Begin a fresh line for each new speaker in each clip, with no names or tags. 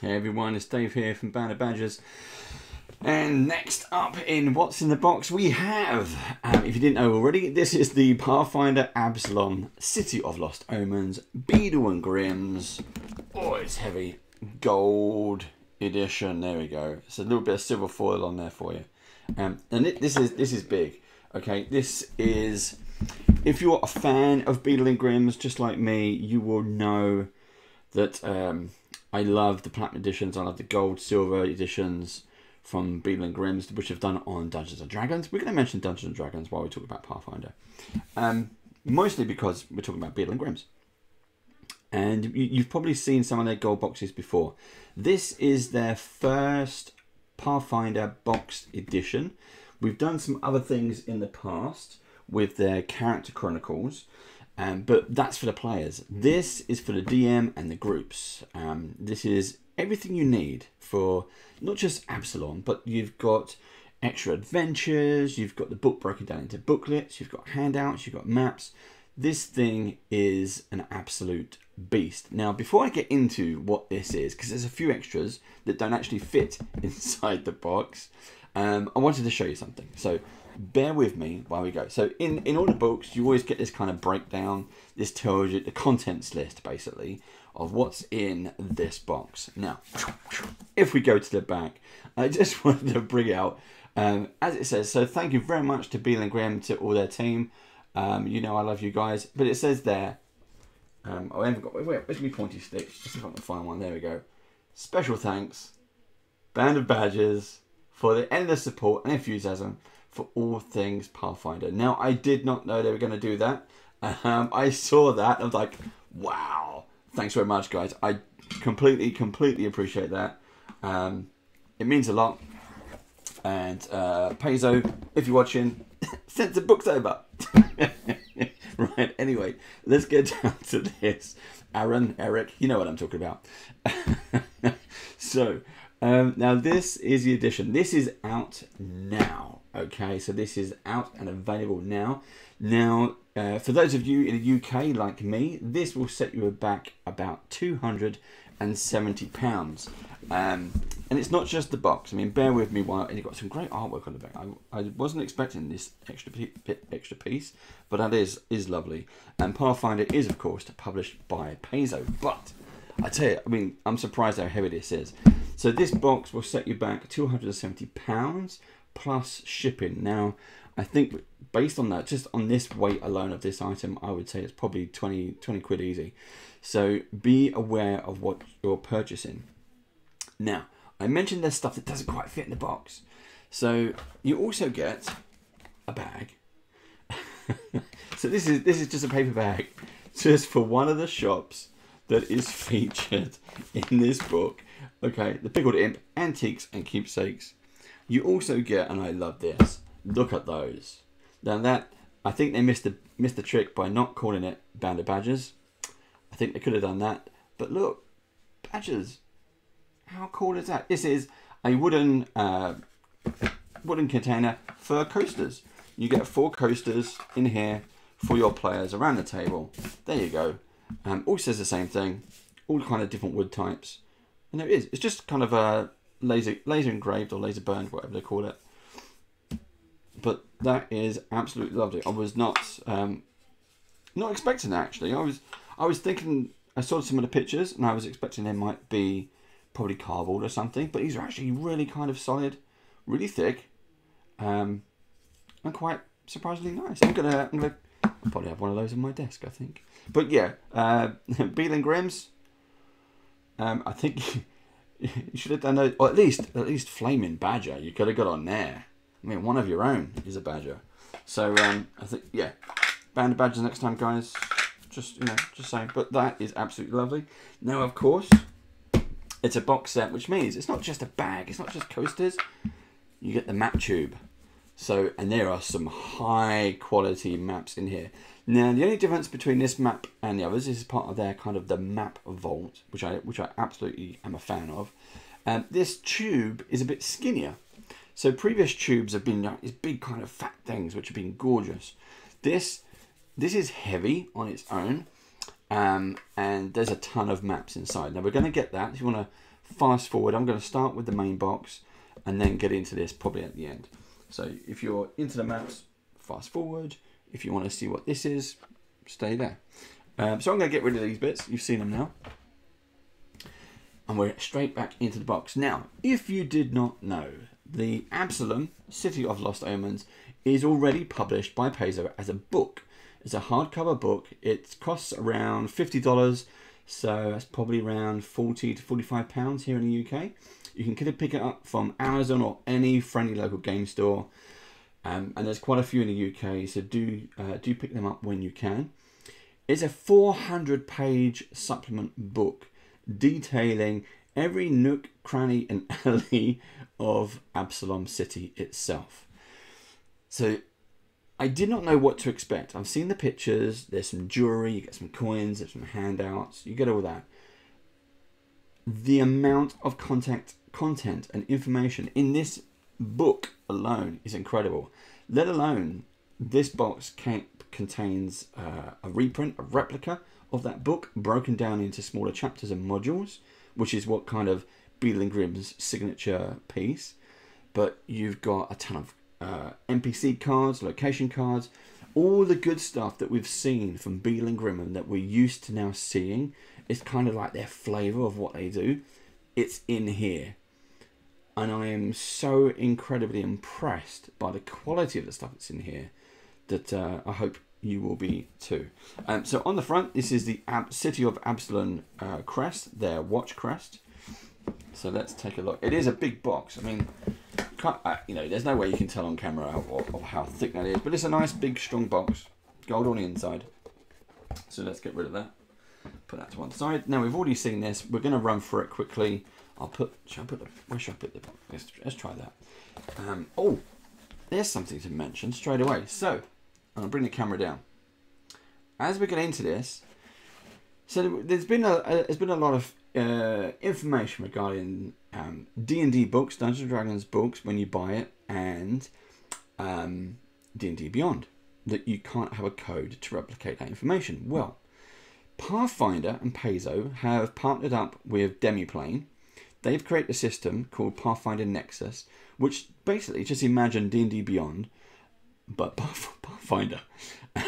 Hey everyone, it's Dave here from Band of Badgers. And next up in What's in the Box, we have, um, if you didn't know already, this is the Pathfinder Absalom City of Lost Omens Beadle and Grimm's. Oh, it's heavy. Gold edition. There we go. It's a little bit of silver foil on there for you. Um, and it, this is this is big. Okay, this is. If you're a fan of Beadle and Grimm's, just like me, you will know that um, I love the platinum editions. I love the gold, silver editions from Beadle and Grimm's, which have done on Dungeons and Dragons. We're going to mention Dungeons and Dragons while we talk about Pathfinder, um, mostly because we're talking about Beadle and Grimm's. And you, you've probably seen some of their gold boxes before. This is their first Pathfinder boxed edition. We've done some other things in the past with their character chronicles. Um, but that's for the players. This is for the DM and the groups. Um, this is everything you need for not just Absalom, but you've got extra adventures, you've got the book broken down into booklets, you've got handouts, you've got maps. This thing is an absolute beast. Now, before I get into what this is, because there's a few extras that don't actually fit inside the box, um, I wanted to show you something. So bear with me while we go. So in, in all the books, you always get this kind of breakdown. This tells you the contents list, basically, of what's in this box. Now, if we go to the back, I just wanted to bring out, um, as it says, so thank you very much to Beadle and Grimm, to all their team. Um, you know I love you guys. But it says there, um, oh, I haven't got, wait, where's my pointy stick? Let's if I can find one. There we go. Special thanks, Band of Badgers, for the endless support and enthusiasm for all things Pathfinder. Now, I did not know they were going to do that. Um, I saw that. I was like, wow. Thanks very much, guys. I completely, completely appreciate that. Um, it means a lot. And uh, Paizo, if you're watching, send the books over. right, anyway, let's get down to this. Aaron, Eric, you know what I'm talking about. so, um, now this is the edition. This is out now. Okay, so this is out and available now. Now, uh, for those of you in the UK like me, this will set you back about £270. Um, and it's not just the box. I mean, bear with me while you've got some great artwork on the back. I, I wasn't expecting this extra extra piece, but that is is lovely. And Pathfinder is, of course, published by Paizo. But I tell you, I mean, I'm surprised how heavy this is. So this box will set you back £270 plus shipping. Now, I think based on that, just on this weight alone of this item, I would say it's probably 20, 20 quid easy. So be aware of what you're purchasing. Now, I mentioned there's stuff that doesn't quite fit in the box. So you also get a bag. so this is this is just a paper bag, just for one of the shops that is featured in this book. Okay, the Pickled Imp, Antiques and Keepsakes. You also get, and I love this, look at those. Now that, I think they missed the, missed the trick by not calling it Band of Badgers. I think they could have done that. But look, badgers. How cool is that? This is a wooden uh, wooden container for coasters. You get four coasters in here for your players around the table. There you go. Um, all says the same thing. All kind of different wood types. And there it is. It's just kind of a laser laser engraved or laser burned, whatever they call it. But that is absolutely lovely. I was not um, not expecting that actually. I was I was thinking I saw some of the pictures and I was expecting they might be probably cardboard or something, but these are actually really kind of solid, really thick, um, and quite surprisingly nice. I'm gonna, I'm gonna probably have one of those on my desk, I think. But yeah, uh, Beadle and Grimm's. Um, I think you should have done those, or at least at least Flaming Badger. You could have got on there. I mean, one of your own is a badger. So um, I think yeah, band of badgers next time, guys. Just you know, just saying. But that is absolutely lovely. Now, of course, it's a box set, which means it's not just a bag. It's not just coasters. You get the map tube. So, and there are some high quality maps in here. Now, the only difference between this map and the others is part of their kind of the map vault, which I which I absolutely am a fan of. Um, this tube is a bit skinnier. So previous tubes have been like these big kind of fat things, which have been gorgeous. This this is heavy on its own, um, and there's a ton of maps inside. Now we're going to get that. If you want to fast forward. I'm going to start with the main box and then get into this probably at the end. So if you're into the maps, fast forward. If you want to see what this is, stay there. Um, so I'm going to get rid of these bits. You've seen them now. And we're straight back into the box. Now, if you did not know, the Absalom, City of Lost Omens, is already published by Paizo as a book. It's a hardcover book. It costs around $50, so that's probably around 40 to 45 pounds here in the UK. You can pick it up from Amazon or any friendly local game store. Um, and there's quite a few in the UK, so do uh, do pick them up when you can. It's a 400 page supplement book detailing every nook, cranny, and alley of Absalom City itself. So I did not know what to expect. I've seen the pictures, there's some jewelry, you get some coins, there's some handouts, you get all that. The amount of contact, content and information in this book alone is incredible. Let alone this box can, contains uh, a reprint, a replica of that book, broken down into smaller chapters and modules, which is what kind of Beadle and Grimm's signature piece. But you've got a ton of uh, NPC cards, location cards, all the good stuff that we've seen from Beadle and Grimm and that we're used to now seeing. It's kind of like their flavour of what they do. It's in here. And I am so incredibly impressed by the quality of the stuff that's in here that uh, I hope you will be too. Um, so on the front, this is the Ab City of Absalom uh, crest, their watch crest. So let's take a look. It is a big box. I mean, uh, you know, there's no way you can tell on camera how, or, how thick that is, but it's a nice, big, strong box. Gold on the inside. So let's get rid of that. Put that to one side. Now we've already seen this. We're going to run through it quickly. I'll put. Should I put the? Where should I put the? Let's, let's try that. Um, oh, there's something to mention straight away. So I'll bring the camera down. As we get into this, so there's been a, a there's been a lot of uh, information regarding um, D&D books, Dungeons and Dragons books, when you buy it, and um, D&D Beyond, that you can't have a code to replicate that information. Well, Pathfinder and Paizo have partnered up with Demiplane. They've created a system called Pathfinder Nexus, which basically just imagine D&D Beyond, but Pathfinder.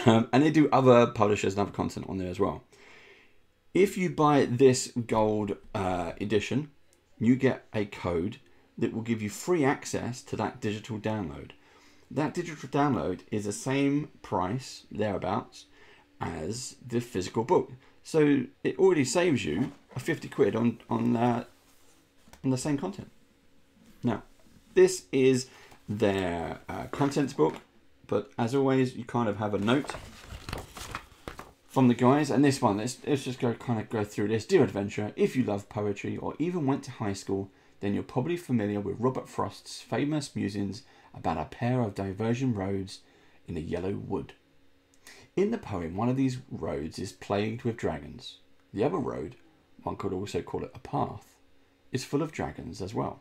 Um, and they do other publishers and other content on there as well. If you buy this gold uh, edition, you get a code that will give you free access to that digital download. That digital download is the same price, thereabouts, as the physical book. So it already saves you a 50 quid on, on, uh, the same content. Now, this is their uh, contents book, but as always, you kind of have a note from the guys. And this one, let's, let's just go kind of go through this. Dear Adventurer, if you love poetry or even went to high school, then you're probably familiar with Robert Frost's famous musings about a pair of diversion roads in a yellow wood. In the poem, one of these roads is plagued with dragons. The other road, one could also call it a path, is full of dragons as well.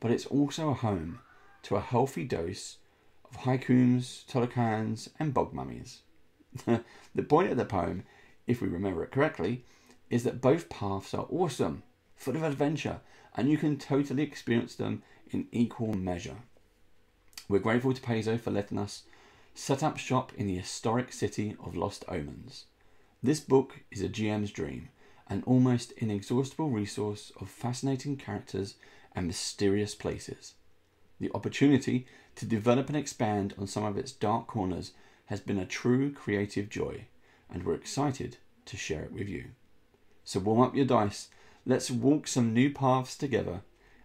But it's also a home to a healthy dose of haikus, tolokans, and bog mummies. the point of the poem, if we remember it correctly, is that both paths are awesome, full of adventure, and you can totally experience them in equal measure. We're grateful to Paizo for letting us set up shop in the historic city of Lost Omens. This book is a GM's dream, an almost inexhaustible resource of fascinating characters and mysterious places. The opportunity to develop and expand on some of its dark corners has been a true creative joy, and we're excited to share it with you. So warm up your dice, let's walk some new paths together,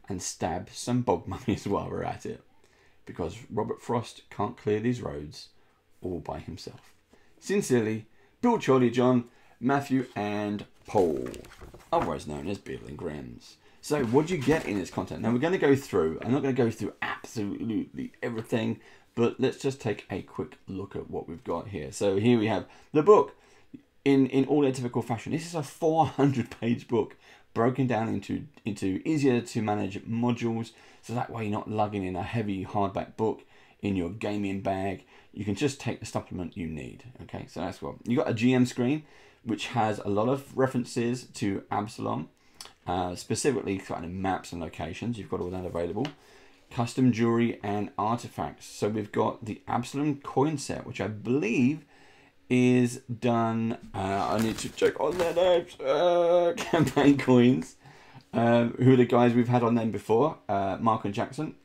and stab some bog mummies while we're at it. Because Robert Frost can't clear these roads all by himself. Sincerely, Bill Charlie John, Matthew, and Paul, otherwise known as Beadle and Grimm's. So, what do you get in this content? Now, we're going to go through, I'm not going to go through absolutely everything, but let's just take a quick look at what we've got here. So here we have the book in, in all their typical fashion. This is a 400 page book broken down into, into easier to manage modules. So that way you're not lugging in a heavy hardback book in your gaming bag. You can just take the supplement you need. Okay, so that's what you got a GM screen, which has a lot of references to Absalom uh, specifically kind of maps and locations. You've got all that available. Custom jewelry and artifacts. So we've got the Absalom coin set, which I believe is done. Uh, I need to check on their names. Uh, campaign coins. Um, who are the guys we've had on them before? Uh, Mark and Jackson.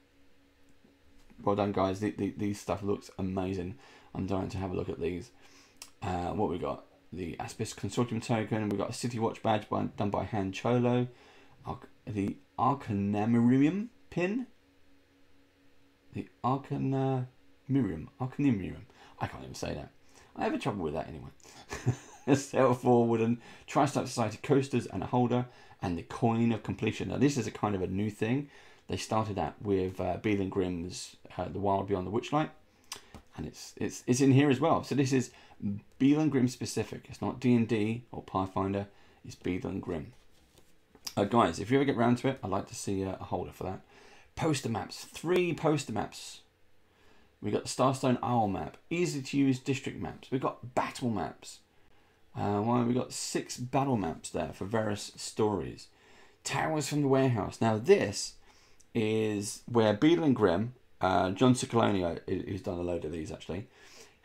Well done, guys. The, the, these stuff looks amazing. I'm dying to have a look at these. Uh, what we got? The Aspis Consortium token. We've got a City Watch badge by, done by Han Cholo. Arc, the Arcanamirium pin. The Arcanamirium. Arcanamirium. I can't even say that. I have a trouble with that anyway. a of four wooden Tri-Star Society coasters and a holder and the coin of completion. Now this is a kind of a new thing. They started that with uh, Beadle and Grimm's uh, The Wild Beyond the Witchlight. And it's it's it's in here as well. So this is Beadle and Grimm specific. It's not D&D or Pathfinder. It's Beadle and Grimm. Uh, guys, if you ever get round to it, I'd like to see a, a holder for that. Poster maps. Three poster maps. We've got the Starstone Isle map. Easy to use district maps. We've got battle maps. Uh, well, we've got six battle maps there for various stories. Towers from the Warehouse. Now this is where Beadle and Grimm, uh, John Ciccolone, who's done a load of these actually,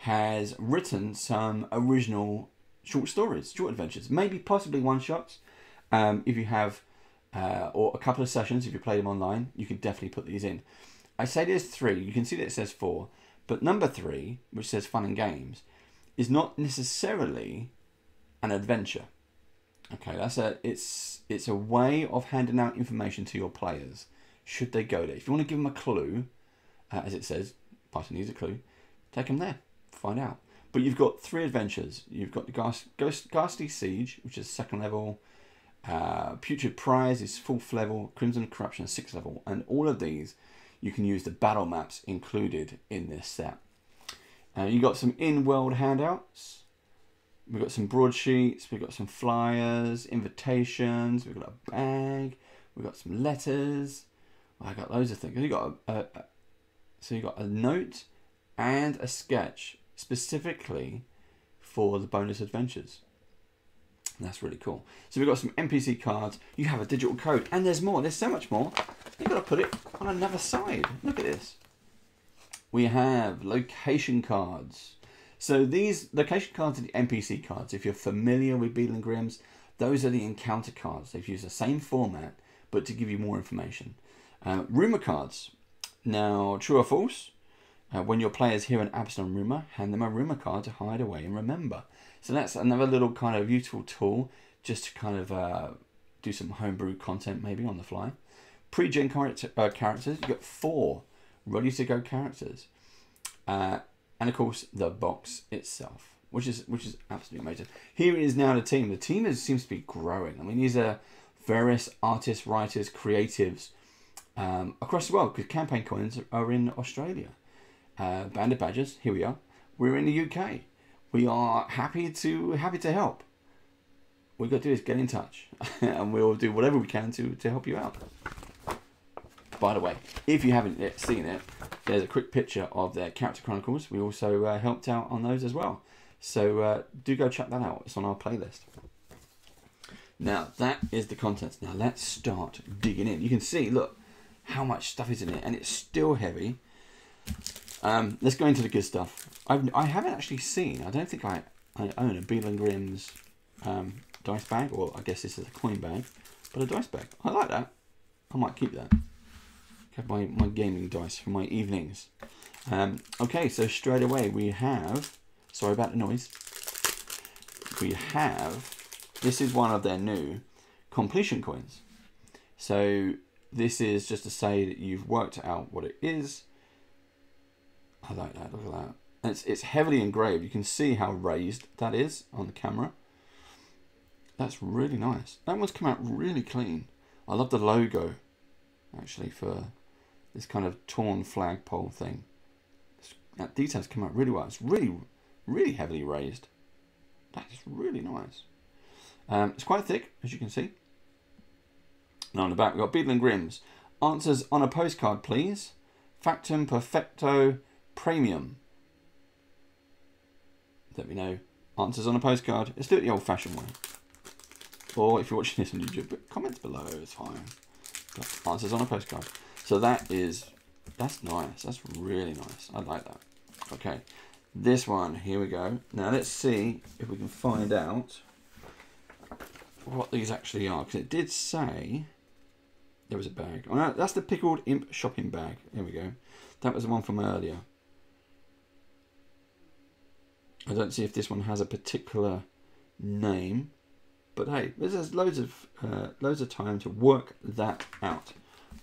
has written some original short stories, short adventures, maybe possibly one shots. Um, if you have, uh, or a couple of sessions, if you play them online, you could definitely put these in. I say there's three. You can see that it says four, but number three, which says fun and games, is not necessarily an adventure. Okay, that's a it's it's a way of handing out information to your players should they go there. If you want to give them a clue, uh, as it says, Python needs a clue, take them there, find out. But you've got three adventures. You've got the Ghast, Ghost, Ghastly Siege, which is second level. Uh, Putrid Prize is fourth level. Crimson Corruption is sixth level. And all of these, you can use the battle maps included in this set. Uh, you got some in-world handouts. We've got some broadsheets. We've got some flyers, invitations. We've got a bag. We've got some letters. I got loads of things. You got a, a, a, so you got a note and a sketch specifically for the bonus adventures. That's really cool. So we've got some NPC cards. You have a digital code, and there's more. There's so much more. You've got to put it on another side. Look at this. We have location cards. So these location cards are the NPC cards. If you're familiar with Beadle and Grimm's, those are the encounter cards. They've used the same format, but to give you more information. Uh, rumor cards. Now, true or false? Uh, when your players hear an Absalom rumor, hand them a rumor card to hide away and remember. So that's another little kind of useful tool just to kind of uh, do some homebrew content maybe on the fly. Pre-gen character, uh, characters, you've got four ready to go characters. Uh, and of course the box itself, which is which is absolutely amazing. Here is now the team. The team is, seems to be growing. I mean, these are various artists, writers, creatives um, across the world because campaign coins are in Australia. Uh, Band of Badgers, here we are. We're in the UK. We are happy to happy to help. What we've got to do is get in touch, and we'll do whatever we can to to help you out. By the way, if you haven't yet seen it, there's a quick picture of their character chronicles. We also uh, helped out on those as well. So uh, do go check that out. It's on our playlist. Now that is the contents. Now let's start digging in. You can see, look, how much stuff is in it, and it's still heavy. Um, let's go into the good stuff. I've, I haven't actually seen, I don't think I, I own a Beadle and Grimm's um, dice bag, or I guess this is a coin bag, but a dice bag. I like that. I might keep that. Have my, my gaming dice for my evenings. Um, okay, so straight away we have, sorry about the noise, we have, this is one of their new completion coins. So this is just to say that you've worked out what it is. I like that, look at that. It's, it's heavily engraved. You can see how raised that is on the camera. That's really nice. That one's come out really clean. I love the logo, actually, for this kind of torn flagpole thing. That details come out really well. It's really, really heavily raised. That is really nice. Um, it's quite thick, as you can see. Now on the back, we've got Beadle and Grimm's. Answers on a postcard, please. Factum Perfecto Premium. Let me know. Answers on a postcard. Let's do it the old-fashioned way. or if you're watching this on YouTube, comments below, it's fine. But answers on a postcard. So that is, that's nice. That's really nice. I like that. Okay, this one, here we go. Now let's see if we can find out what these actually are. Because it did say there was a bag. Oh, no, that's the Pickled Imp shopping bag. There we go. That was the one from earlier. I don't see if this one has a particular name. But hey, there's loads of uh, loads of time to work that out.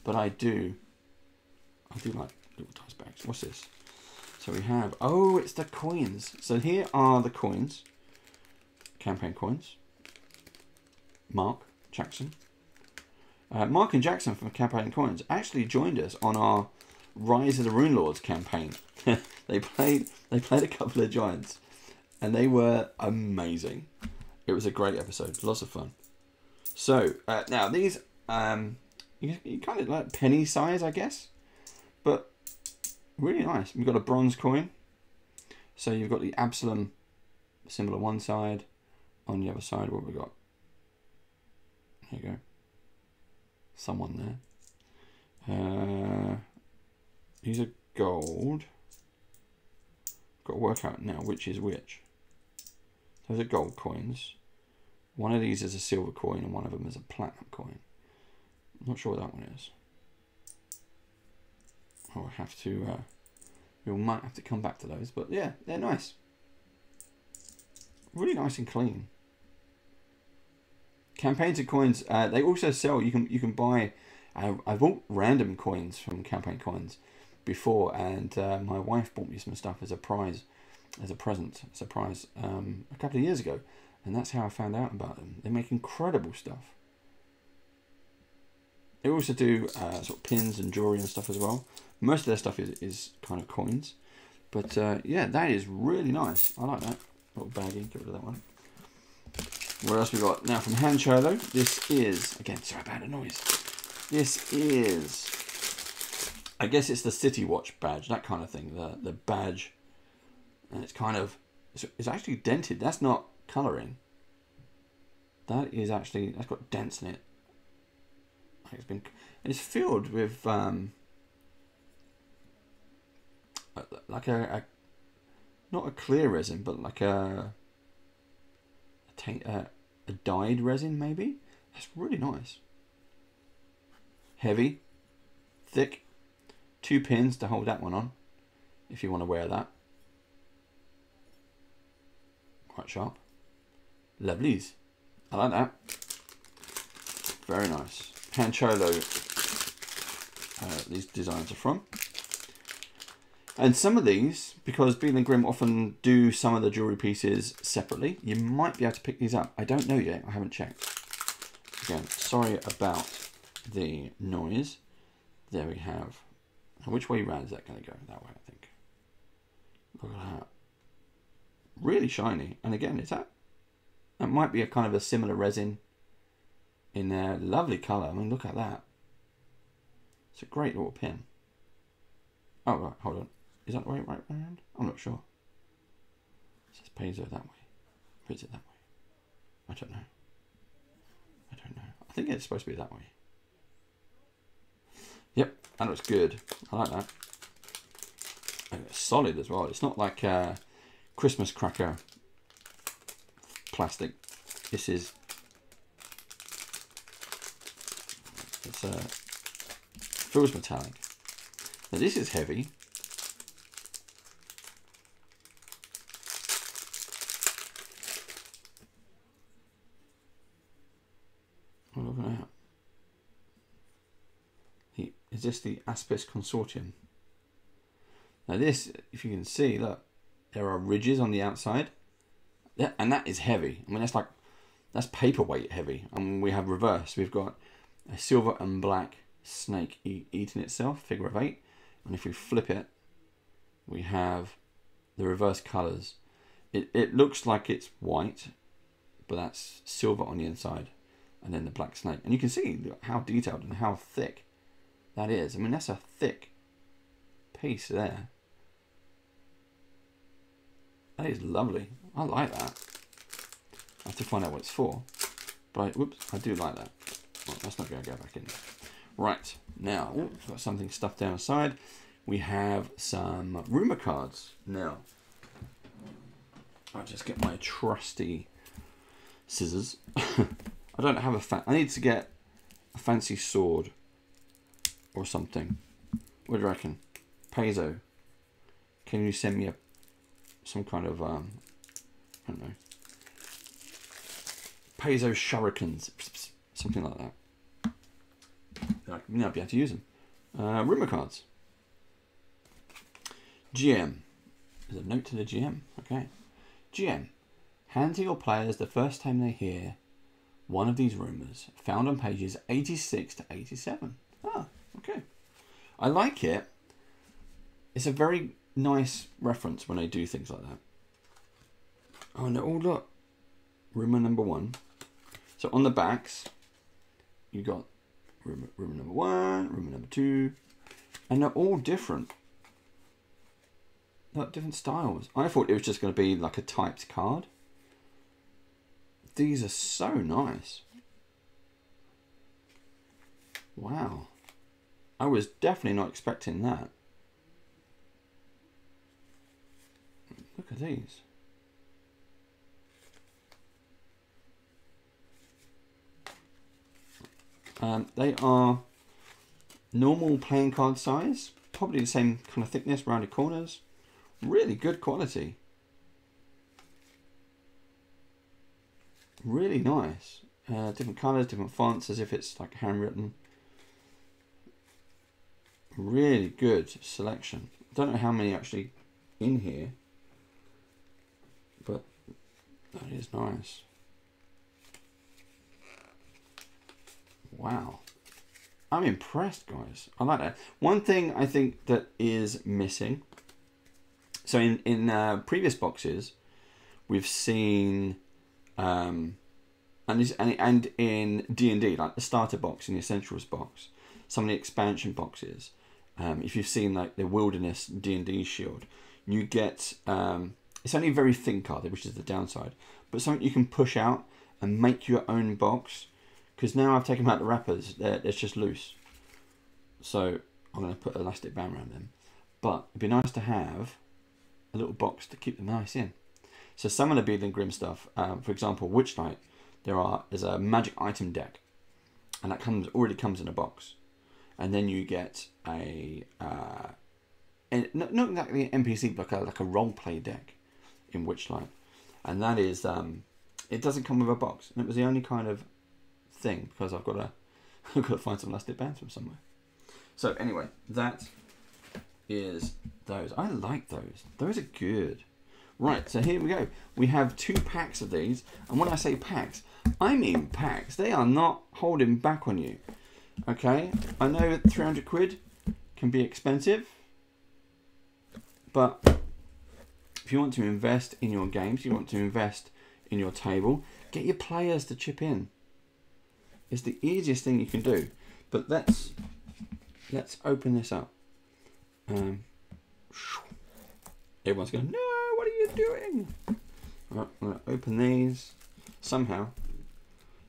But I do, I do like little dice bags. What's this? So we have, oh, it's the coins. So here are the coins, campaign coins. Mark Jackson. Uh, Mark and Jackson from Campaign Coins actually joined us on our Rise of the Runelords campaign. they played they played a couple of giants, and they were amazing. It was a great episode, lots of fun. So uh, now these um, you, you kind of like penny size, I guess, but really nice. We've got a bronze coin, so you've got the Absalom symbol on one side. On the other side, what we got? There you go. Someone there. Uh, these are gold. Got to work out now which is which. Those are gold coins. One of these is a silver coin and one of them is a platinum coin. I'm not sure what that one is. I'll have to, uh, we might have to come back to those, but yeah, they're nice. Really nice and clean. Campaigns and coins. Uh, they also sell. You can you can buy. Uh, I bought random coins from campaign coins before, and uh, my wife bought me some stuff as a prize, as a present, surprise, um, a couple of years ago, and that's how I found out about them. They make incredible stuff. They also do uh, sort of pins and jewelry and stuff as well. Most of their stuff is, is kind of coins, but uh, yeah, that is really nice. I like that little baggie. Get rid of that one. What else we got? Now from Han Cholo, this is, again, sorry about the noise. This is, I guess it's the City Watch badge, that kind of thing, the, the badge. And it's kind of, it's, it's actually dented. That's not colouring. That is actually, that's got dents in it. It's been, it's filled with, um, like a, a not a clear resin, but like a a dyed resin maybe. That's really nice. Heavy, thick, two pins to hold that one on if you want to wear that. Quite sharp. Lovelies. I like that. Very nice. Han Cholo, uh, these designs are from. And some of these, because Beadle and Grimm often do some of the jewellery pieces separately, you might be able to pick these up. I don't know yet, I haven't checked. Again, sorry about the noise. There we have. Which way round is that going to go? That way, I think. Look at that. Really shiny. And again, is that... That might be a kind of a similar resin in there. Lovely colour. I mean, look at that. It's a great little pin. Oh, right, hold on. Is that the way right round? I'm not sure. It says Paizo that way. Or is it that way? I don't know. I don't know. I think it's supposed to be that way. Yep, that looks good. I like that. And it's solid as well. It's not like a Christmas cracker plastic. This is it's a uh, feels metallic. Now this is heavy. is this the Aspis Consortium. Now this, if you can see, look, there are ridges on the outside. Yeah, and that is heavy. I mean, that's like, that's paperweight heavy. And we have reverse. We've got a silver and black snake eat, eating itself, figure of eight. And if we flip it, we have the reverse colors. It, it looks like it's white, but that's silver on the inside. And then the black snake. And you can see how detailed and how thick that is. I mean, that's a thick piece there. That is lovely. I like that. I have to find out what it's for. But I, whoops, I do like that. Well, that's not going to go back in. Right, now, got something stuffed down the side. We have some rumour cards. Now, I'll just get my trusty scissors. I don't have a fa- I need to get a fancy sword or something. What do you reckon? Paizo, can you send me a some kind of um I don't know Paizo shurikens, something like that. I may not be able to use them. Uh, rumor cards. GM. There's a note to the GM. Okay. GM. Hand to your players the first time they hear one of these rumors, found on pages 86 to 87. Ah, okay. I like it. It's a very nice reference when they do things like that. Oh no, oh look. Rumor number one. So on the backs, you got rumor, rumor number one, rumor number two, and they're all different. Different styles. I thought it was just going to be like a typed card. These are so nice. Wow. I was definitely not expecting that. Look at these. Um, they are normal playing card size, probably the same kind of thickness, rounded corners. Really good quality. Really nice. Uh, different colours, different fonts, as if it's like handwritten. Really good selection. Don't know how many actually in here, that is nice. Wow. I'm impressed, guys. I like that. One thing I think that is missing. So in in uh, previous boxes, we've seen, um, and this, and and in D and D, like the starter box and the essentials box, some of the expansion boxes. Um, if you've seen like the wilderness D and D shield, you get um, it's only a very thin card, which is the downside, but something you can push out and make your own box because now I've taken out the wrappers, they're, it's just loose. So I'm going to put an elastic band around them. But it'd be nice to have a little box to keep them nice in. So some of the Beadle and Grimm stuff, um, for example, Witchlight, there are there's a magic item deck, and that comes already comes in a box, and then you get a uh, not, not exactly an NPC, but like a, like a role play deck in Witchlight, and that is um, it doesn't come with a box, and it was the only kind of thing because I've got to I've got to find some elastic bands from somewhere. So anyway, that is those. I like those. Those are good. Right, so here we go. We have two packs of these, and when I say packs, I mean packs. They are not holding back on you. Okay, I know 300 quid can be expensive, but if you want to invest in your games, you want to invest in your table, get your players to chip in. It's the easiest thing you can do. But let's let's open this up. Um, everyone's going, no, what are you doing? Right, I'm going to open these somehow.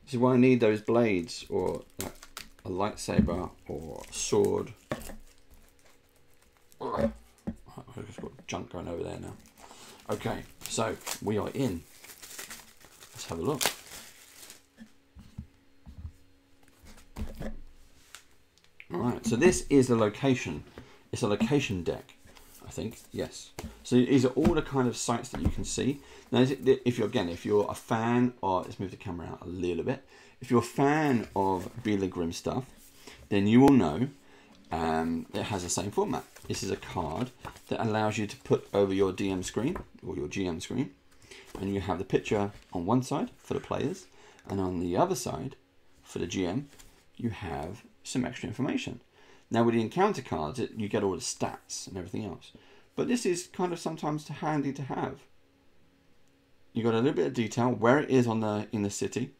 This is why I need those blades or like a lightsaber or a sword. I've just got junk going over there now. Okay, so we are in. Let's have a look. Alright, so this is the location. It's a location deck, I think. Yes. So these are all the kind of sites that you can see. Now, if you're again, if you're a fan, or let's move the camera out a little bit. If you're a fan of Beadle Grimm stuff, then you will know um, it has the same format. This is a card that allows you to put over your DM screen or your GM screen, and you have the picture on one side for the players, and on the other side for the GM, you have some extra information. Now with the encounter cards, it, you get all the stats and everything else. But this is kind of sometimes handy to have. You got a little bit of detail where it is on the in the city.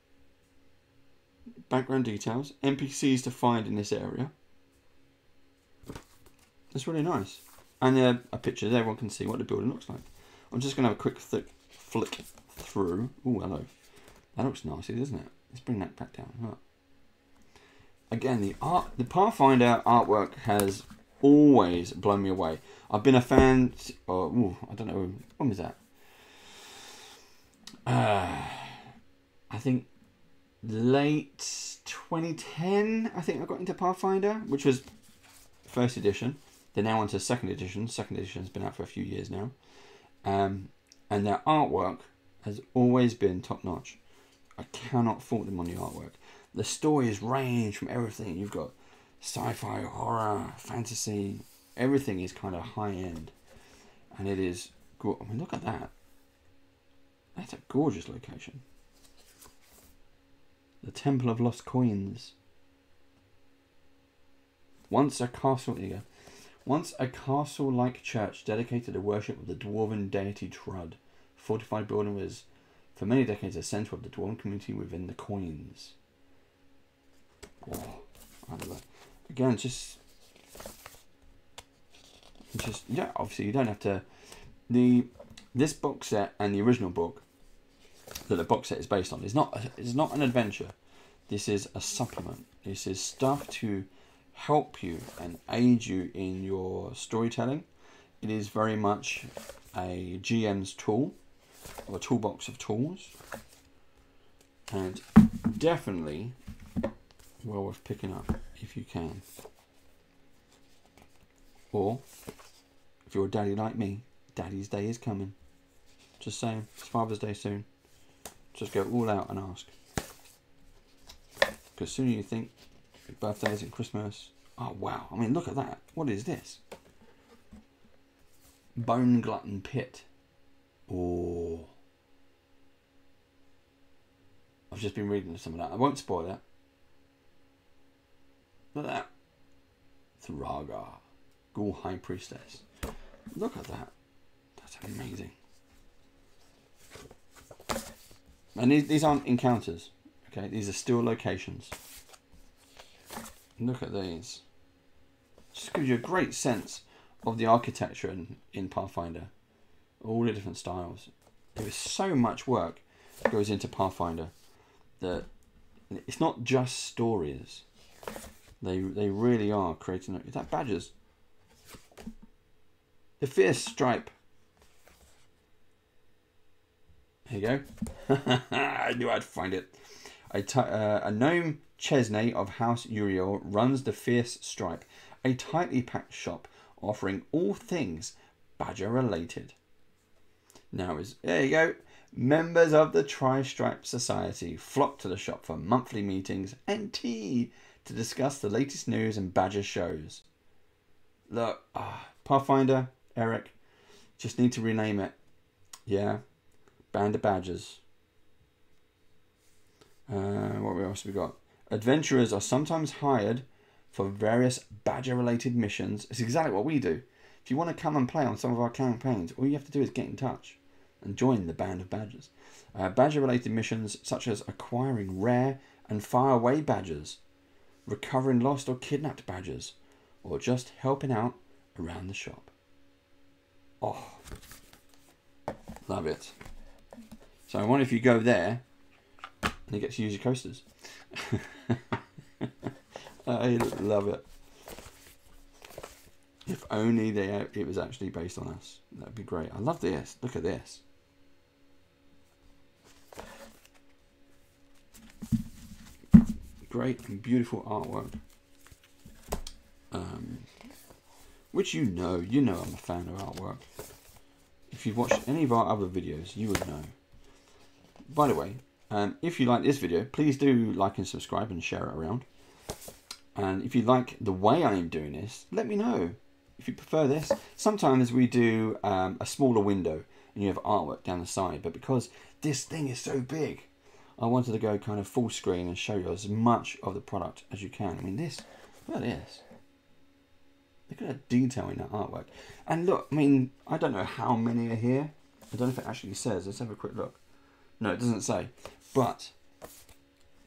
Background details, NPCs to find in this area. That's really nice. And uh, a picture that everyone can see what the building looks like. I'm just going to have a quick flick through. Oh, hello. That looks nice, doesn't it? Let's bring that back down. Again, the art, the Pathfinder artwork has always blown me away. I've been a fan. Or, ooh, I don't know when was that. Uh, I think late 2010. I think I got into Pathfinder, which was first edition. They're now onto second edition. Second edition has been out for a few years now, um, and their artwork has always been top notch. I cannot fault them on the artwork. The stories range from everything. You've got sci-fi, horror, fantasy. Everything is kind of high end, and it is. Go- I mean, look at that. That's a gorgeous location. The Temple of Lost Coins. Once a castle. Once a castle-like church dedicated to worship of the dwarven deity Trudd. Fortified building was, for many decades, a centre of the dwarven community within the coins. Oh, that. Uh, again, just, just yeah. Obviously, you don't have to. The this box set and the original book that the box set is based on is not is not an adventure. This is a supplement. This is stuff to help you and aid you in your storytelling. It is very much a GM's tool or a toolbox of tools, and definitely well worth picking up if you can. Or if you're a daddy like me, Daddy's Day is coming. Just saying, it's Father's Day soon. Just go all out and ask. Because sooner you think birthdays and Christmas. Oh wow! I mean, look at that. What is this? Bone glutton pit. Oh. I've just been reading some of that. I won't spoil it. Look at that. Thraga. Ghoul High Priestess. Look at that. That's amazing. And these, these aren't encounters. Okay, these are still locations. Look at these. Just gives you a great sense of the architecture in, in Pathfinder. All the different styles. There is so much work goes into Pathfinder that it's not just stories. They they really are creating. Is that badgers? The fierce stripe. Here you go. I knew I'd find it. A, t- uh, a gnome Chesney of House Uriel runs the Fierce Stripe, a tightly packed shop offering all things badger related. Now is there you go. Members of the Tri Stripe Society flock to the shop for monthly meetings and tea to discuss the latest news and badger shows. Look, ah, Pathfinder, Eric, just need to rename it. Yeah, Band of Badgers. Uh, what else have we got? Adventurers are sometimes hired for various badger related missions. It's exactly what we do. If you want to come and play on some of our campaigns, all you have to do is get in touch and join the band of badgers. Uh, badger related missions such as acquiring rare and far away badgers, recovering lost or kidnapped badgers, or just helping out around the shop. Oh, love it. So I wonder if you go there and you get to use your coasters. I love it. If only they it was actually based on us. That'd be great. I love this. Look at this. Great and beautiful artwork. Um, which you know, you know I'm a fan of artwork. If you've watched any of our other videos, you would know. By the way, um, if you like this video, please do like and subscribe and share it around. And if you like the way I'm doing this, let me know if you prefer this. Sometimes we do um, a smaller window and you have artwork down the side, but because this thing is so big, I wanted to go kind of full screen and show you as much of the product as you can. I mean, this, look at this. Look at that detail in that artwork. And look, I mean, I don't know how many are here. I don't know if it actually says. Let's have a quick look. No, it doesn't say. But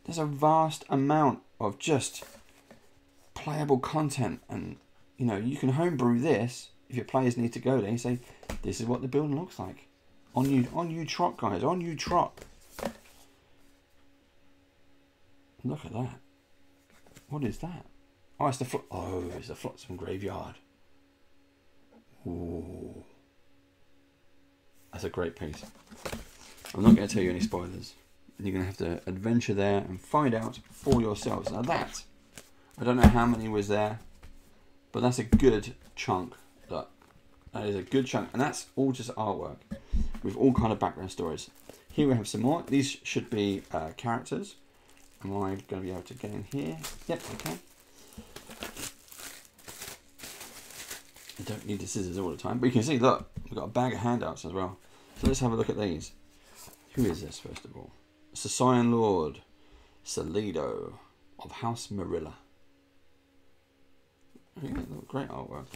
there's a vast amount of just playable content and you know you can homebrew this if your players need to go there and say this is what the building looks like on you on you trot guys on you trot Look at that. What is that? Oh, it's the oh, it's the Flotsam graveyard. Ooh, that's a great piece. I'm not going to tell you any spoilers. You're going to have to adventure there and find out for yourselves. Now that, I don't know how many was there, but that's a good chunk. Look, that is a good chunk, and that's all just artwork with all kind of background stories. Here we have some more. These should be uh, characters. Am I going to be able to get in here? Yep, can. I don't need the scissors all the time, but you can see, look, we've got a bag of handouts as well. So let's have a look at these. Who is this, first of all? Scion Lord, Salido of House Marilla. Yeah, great artwork.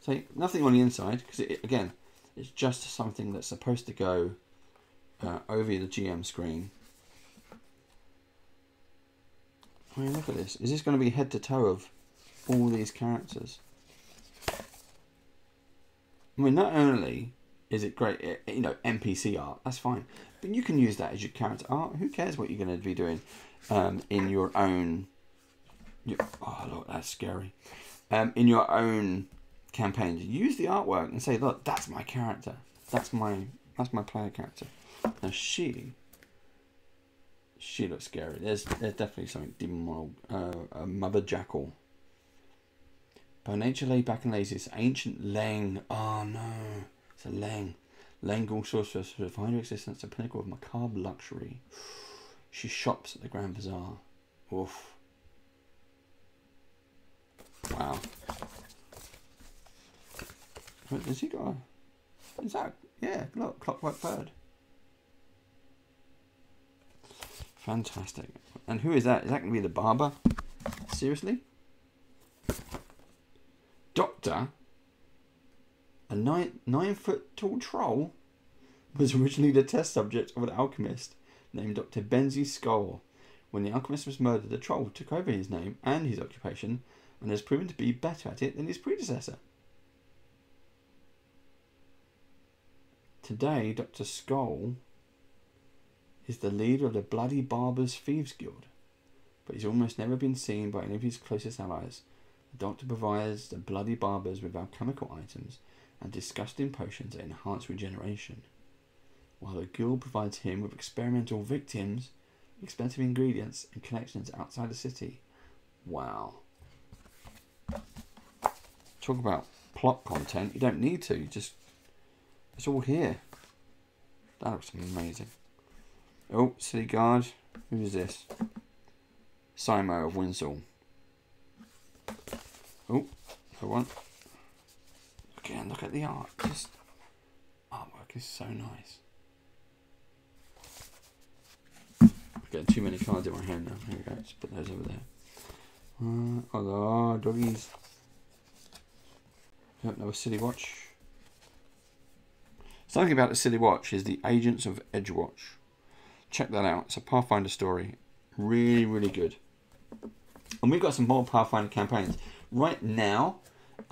So nothing on the inside, because it, again, it's just something that's supposed to go uh, over the GM screen. I mean, look at this. Is this going to be head to toe of all these characters? I mean, not only is it great, eh, you know, NPC art, that's fine, but you can use that as your character art. Who cares what you're going to be doing um, in your own. Your, oh, look, that's scary. Um, in your own campaign, use the artwork and say, look, that's my character. That's my that's my player character. Now she, she looks scary. There's there's definitely something demon Uh, a mother jackal. By nature laid back and lazy, this ancient Leng. Oh no, it's a Leng. Lengul sorceress who find her existence a pinnacle of macabre luxury. She shops at the Grand Bazaar. Oof. Wow. Has he got a... Is that... Yeah, look, Clockwork Bird. Fantastic. And who is that? Is that going to be the barber? Seriously? Doctor? A nine, nine foot tall troll? Was originally the test subject of an alchemist named Dr. Benzie Skull. When the alchemist was murdered, the troll took over his name and his occupation and has proven to be better at it than his predecessor. Today, Dr. Skull is the leader of the Bloody Barbers Thieves Guild, but he's almost never been seen by any of his closest allies. The doctor provides the Bloody Barbers with alchemical items and disgusting potions that enhance regeneration, while the guild provides him with experimental victims, expensive ingredients, and connections outside the city. Wow. Talk about plot content. You don't need to. You just it's all here. That looks amazing. Oh, city guard. Who is this? Simo of Winsall. Oh, for one. Again, look at the art. Just artwork is so nice. I'm getting too many cards in my hand now. Here we go. Let's put those over there. Uh, oh, doggies. Yep, another city watch. Something about the City Watch is the Agents of Edgewatch. Check that out. It's a Pathfinder story. Really, really good. And we've got some more Pathfinder campaigns. Right now,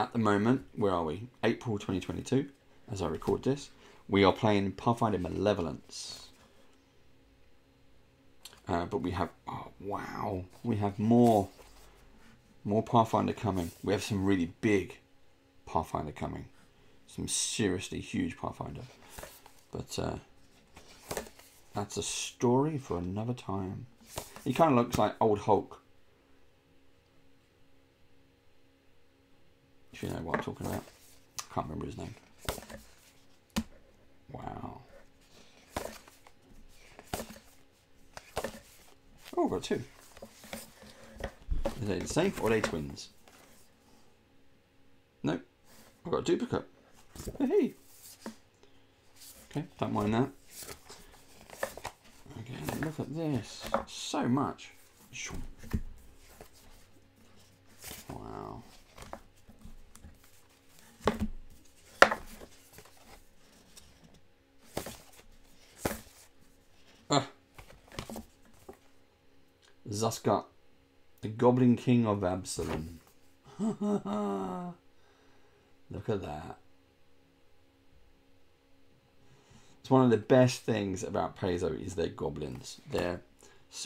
at the moment, where are we? April 2022, as I record this. We are playing Pathfinder Malevolence. Uh, but we have, oh wow, we have more, more Pathfinder coming. We have some really big Pathfinder coming some seriously huge Pathfinder. But uh, that's a story for another time. He kind of looks like old Hulk. You know what I'm talking about. Can't remember his name. Wow. Oh, I've got two. Are they the same or are they twins? Nope. I've got a duplicate. Hey. Okay, don't mind that. Again, look at this. So much. Zuscut, the Goblin King of Absalom. Look at that. It's one of the best things about Paizo is their goblins. They're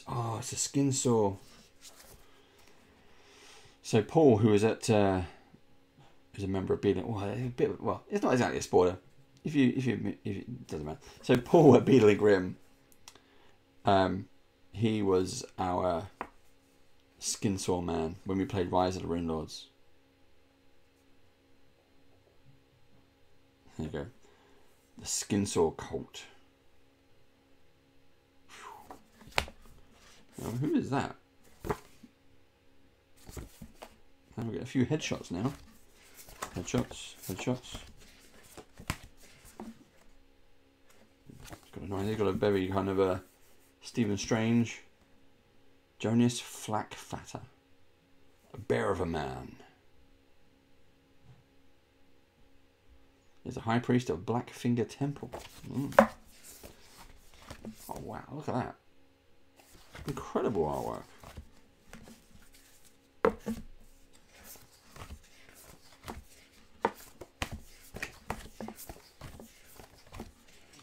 Oh, it's a Skinsaw. So Paul, who is at, uh, who's a member of Beadle, well, a bit, well, it's not exactly a spoiler. If you, if you, if it doesn't matter. So Paul at Beadle Grimm, um, he was our Skinsaw man when we played Rise of the Runelords. There you go. The Skinsaw cult. Now, who is that? Now we get a few headshots now. Headshots, headshots. Got a nice, got a very kind of a Stephen Strange. Jonas Flackfatter. A bear of a man. Is a high priest of Blackfinger Temple. Mm. Oh wow, look at that. Incredible artwork.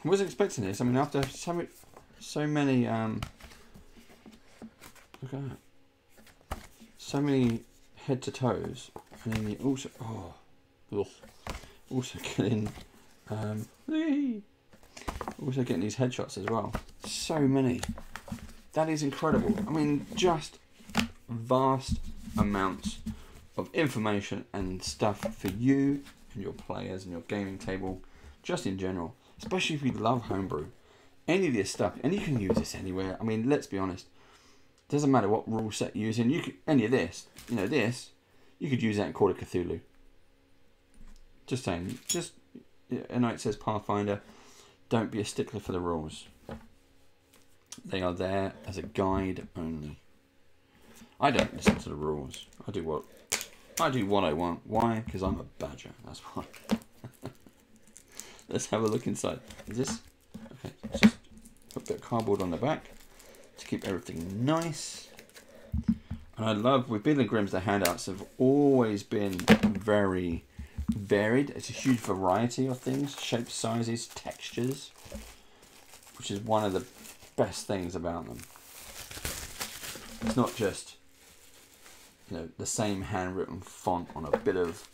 I wasn't expecting this. I mean, after so many, so many, um, look at that, so many head to toes, and then you also, oh, ugh, also getting, um, also getting these headshots as well. So many. That is incredible. I mean, just vast amounts of information and stuff for you and your players and your gaming table, just in general. Especially if you love homebrew. Any of this stuff, and you can use this anywhere. I mean, let's be honest. It Doesn't matter what rule set you're using. You could any of this, you know, this, you could use that in Call of Cthulhu. Just saying. Just I know it says Pathfinder. Don't be a stickler for the rules. They are there as a guide only. I don't listen to the rules. I do what I do what I want. Why? Because I'm a badger. That's why. Let's have a look inside. Is this okay? Put a bit of cardboard on the back to keep everything nice. And I love with Beadle and Grimm's the handouts have always been very varied. It's a huge variety of things, shapes, sizes, textures, which is one of the best things about them. It's not just you know the same handwritten font on a bit of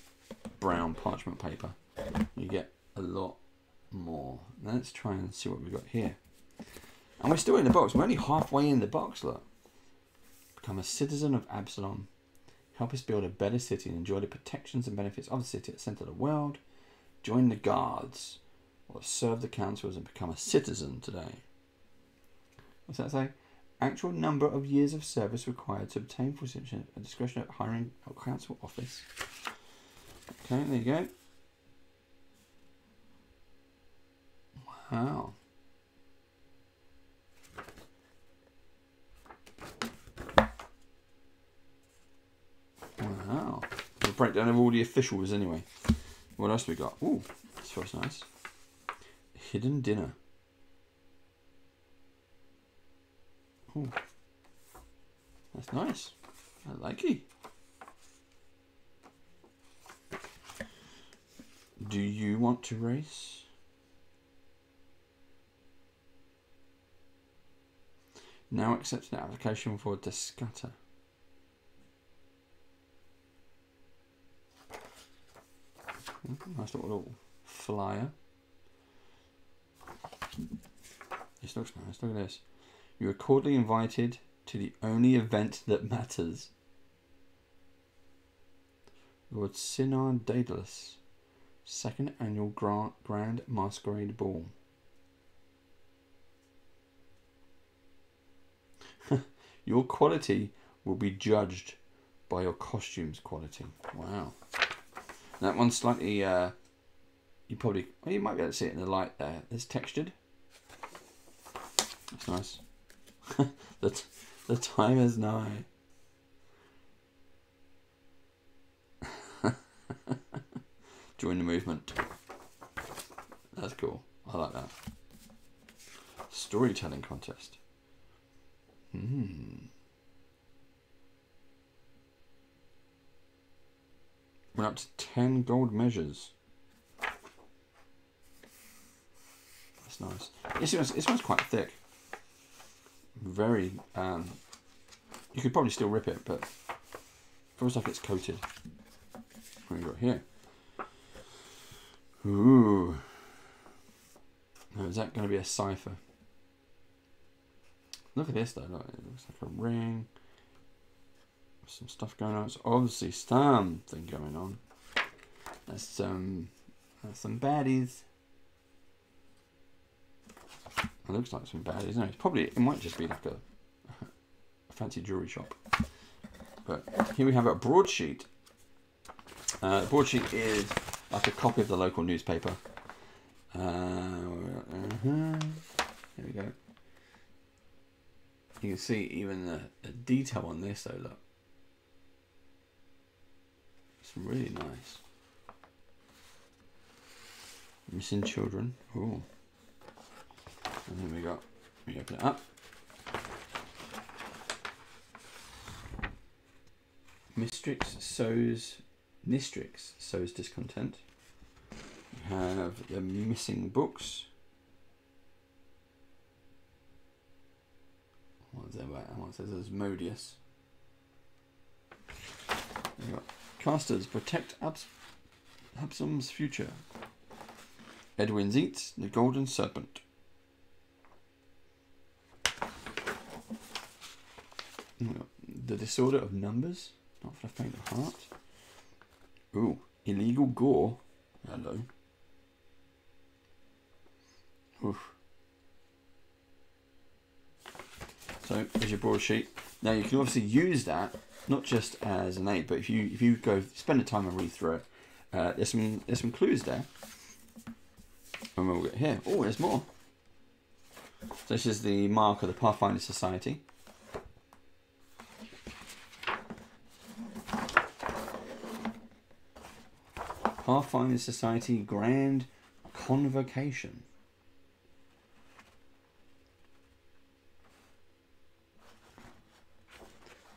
brown parchment paper. You get a lot more. Let's try and see what we've got here. And we're still in the box. We're only halfway in the box, look. Become a citizen of Absalom. Help us build a better city and enjoy the protections and benefits of the city at the centre of the world. Join the guards or serve the councils and become a citizen today. What's that say? Actual number of years of service required to obtain full citizenship at discretion of hiring council office. Okay, there you go. Wow. Wow. The breakdown of all the officials anyway. What else we got? Ooh, this feels nice. Hidden dinner. Ooh. That's nice. I like it. Do you want to race? Now accepting an application for Descata. Nice little flyer. This looks nice. Look at this. You are cordially invited to the only event that matters. Lord Sinar Daedalus, second annual Grand, Grand Masquerade Ball. your quality will be judged by your costume's quality. Wow. That one's slightly, uh, you probably, well, you might be able to see it in the light there. It's textured. That's nice. the, the time is nigh. Join the movement. That's cool. I like that. Storytelling contest. Hmm. We're up to 10 gold measures. That's nice. This one's, this one's quite thick. very. Um, you could probably still rip it, but feels like it's coated. What we got here? Ooh. Now, is that going to be a cipher? Look at this though. Look, it looks like a ring. Some stuff going on. It's obviously something going on. There's some, there's some baddies. It looks like some baddies. No, it's probably it might just be like a, a fancy jewelry shop. But here we have a broadsheet. Uh, the broadsheet is like a copy of the local newspaper. Uh, uh -huh. Here we go. You can see even the, the detail on this though, look. It's really nice. Missing children. Oh. And then we got, we open it up. Mistrix sows, Nistrix sows discontent. We have the missing books. What is that about? One says Asmodeus. We got casters protect Abs future. Edwin Zeitz, the Golden Serpent. The Disorder of Numbers, not for the faint of heart. Ooh, Illegal Gore. Hello. Oof. So there's your broadsheet. Now you can obviously use that not just as an aid, but if you if you go spend the time and read through it, uh, there's some there's some clues there. And we'll get here. Oh, there's more. So this is the mark of the Pathfinder Society. Pathfinder Society Grand Convocation.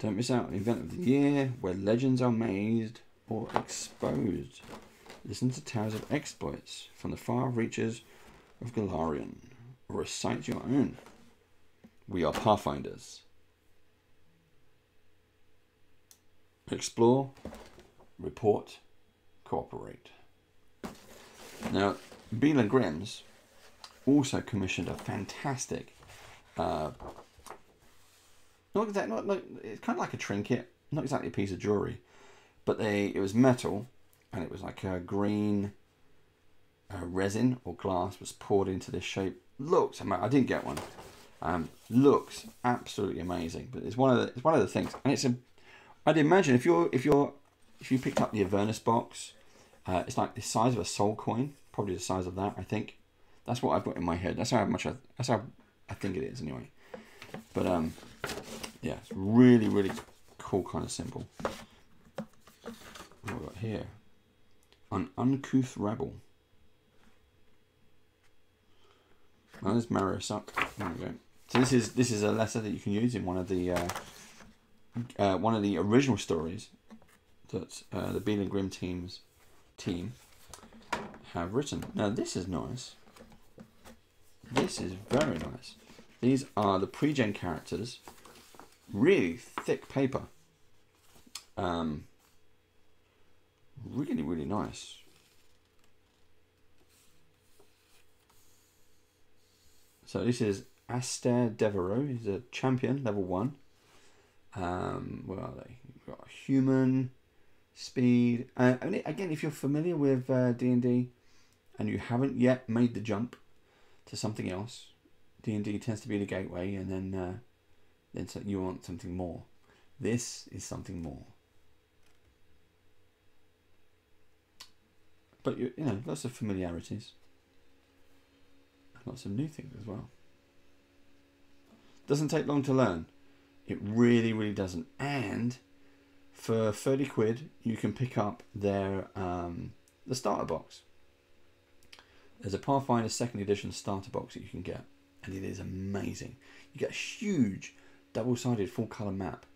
Don't miss out on the event of the year where legends are made or exposed. Listen to tales of exploits from the far reaches of Golarion or recite your own. We are Pathfinders. Explore, report, cooperate. Now, Beadle Grimm's also commissioned a fantastic uh, not exactly. Not, not, it's kind of like a trinket, not exactly a piece of jewelry, but they it was metal, and it was like a green uh, resin or glass was poured into this shape. Looks, I didn't get one. Um, looks absolutely amazing, but it's one of the it's one of the things, and it's a. I'd imagine if you're if you're if you picked up the Avernus box, uh, it's like the size of a soul coin, probably the size of that. I think that's what I've got in my head. That's how much I, that's how I think it is anyway. But um, yeah, it's really, really cool kind of symbol. What we got here? An uncouth rebel. Now marry us up. There we go. So this is this is a letter that you can use in one of the uh, uh, one of the original stories that uh, the Beadle Grimm teams team have written. Now this is nice. This is very nice. These are the pre-gen characters really thick paper. Um, really, really nice. So this is Aster Devereaux. He's a champion, level one. Um, where are they? We've got human, speed. Uh, and again, if you're familiar with uh, D&D and you haven't yet made the jump to something else, D&D tends to be the gateway and then uh, then you want something more. This is something more. But you, you know, lots of familiarities, lots of new things as well. Doesn't take long to learn. It really, really doesn't. And for thirty quid, you can pick up their um, the starter box. There's a Pathfinder Second Edition starter box that you can get, and it is amazing. You get a huge double-sided full color map.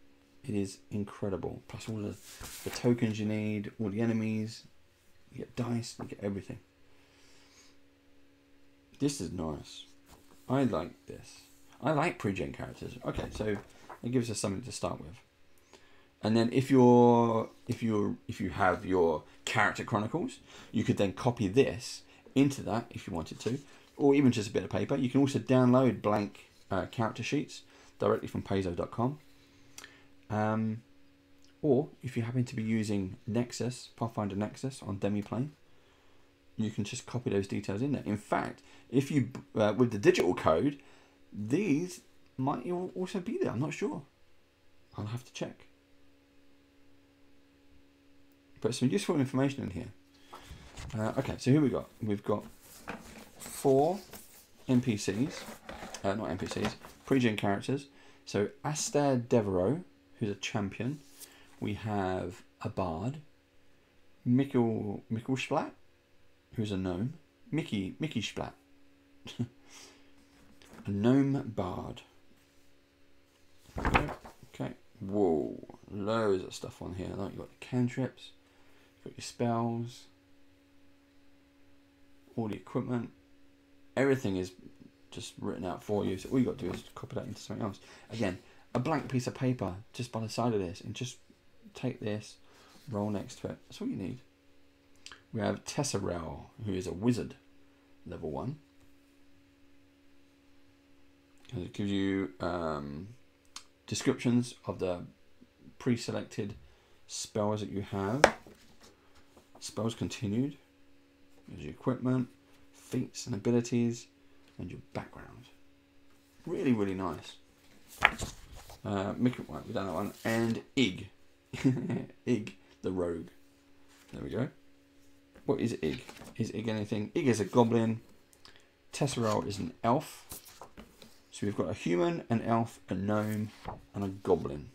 It is incredible. Plus all the, the tokens you need, all the enemies, you get dice, you get everything. This is nice. I like this. I like pre-gen characters. Okay, so it gives us something to start with. And then if you're if you're if you have your character chronicles, you could then copy this into that if you wanted to, or even just a bit of paper. You can also download blank uh, character sheets directly from Paizo.com. Um, or if you happen to be using Nexus, Pathfinder Nexus on Demiplane, you can just copy those details in there. In fact, if you uh, with the digital code, these might also be there. I'm not sure. I'll have to check. But some useful information in here. Uh, okay, so here we got. We've got four NPCs, uh, not NPCs, pre-gen characters. So Astaire Devereaux, who's a champion. We have a bard, Mikkel Mikkel Splat, who's a gnome. Mickey Mickey Splat. a gnome bard. Okay. Whoa. Loads of stuff on here. Like you've got the cantrips, you've got your spells, all the equipment. Everything is just written out for you. So all you got to do is copy that into something else. Again, a blank piece of paper just by the side of this and just take this, roll next to it. That's all you need. We have Tesserel, who is a wizard, level one. And it gives you um, descriptions of the pre-selected spells that you have. Spells continued. There's your equipment, feats and abilities, and your background. Really, really nice. Uh, Mickey, right, we've done that one. And Ig. Ig, the rogue. There we go. What is Ig? Is Ig anything? Ig is a goblin. Tesserel is an elf. So we've got a human, an elf, a gnome, and a goblin.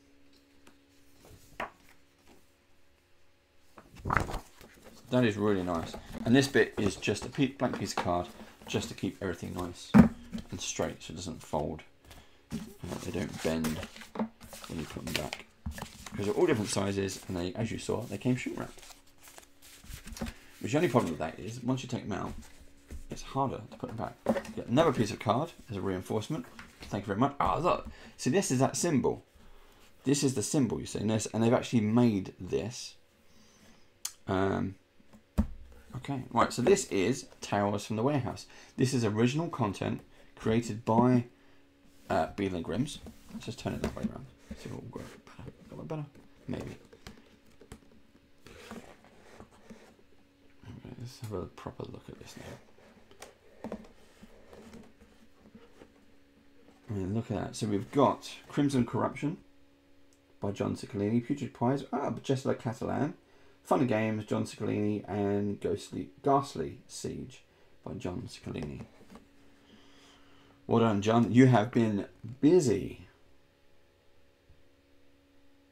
That is really nice. And this bit is just a blank piece of card just to keep everything nice and straight so it doesn't fold. Uh, they don't bend when you put them back. Because they're all different sizes and they, as you saw, they came shrink wrapped. Which the only problem with that is once you take them out, it's harder to put them back. Get another piece of card as a reinforcement. Thank you very much. Ah, oh, look. See, this is that symbol. This is the symbol, you see. And, and they've actually made this. Um, okay, right. So this is Towers from the Warehouse. This is original content created by uh, Beadle and Grimm's. Let's just turn it that way around. See if it will better. Better? Maybe. Let's have a proper look at this now. Look at that. So we've got Crimson Corruption by John Ciccolini, Putrid Prize, ah, like Catalan, Fun Games, John Ciccolini, and Ghostly, Ghastly Siege by John Ciccolini. Well done, John. You have been busy.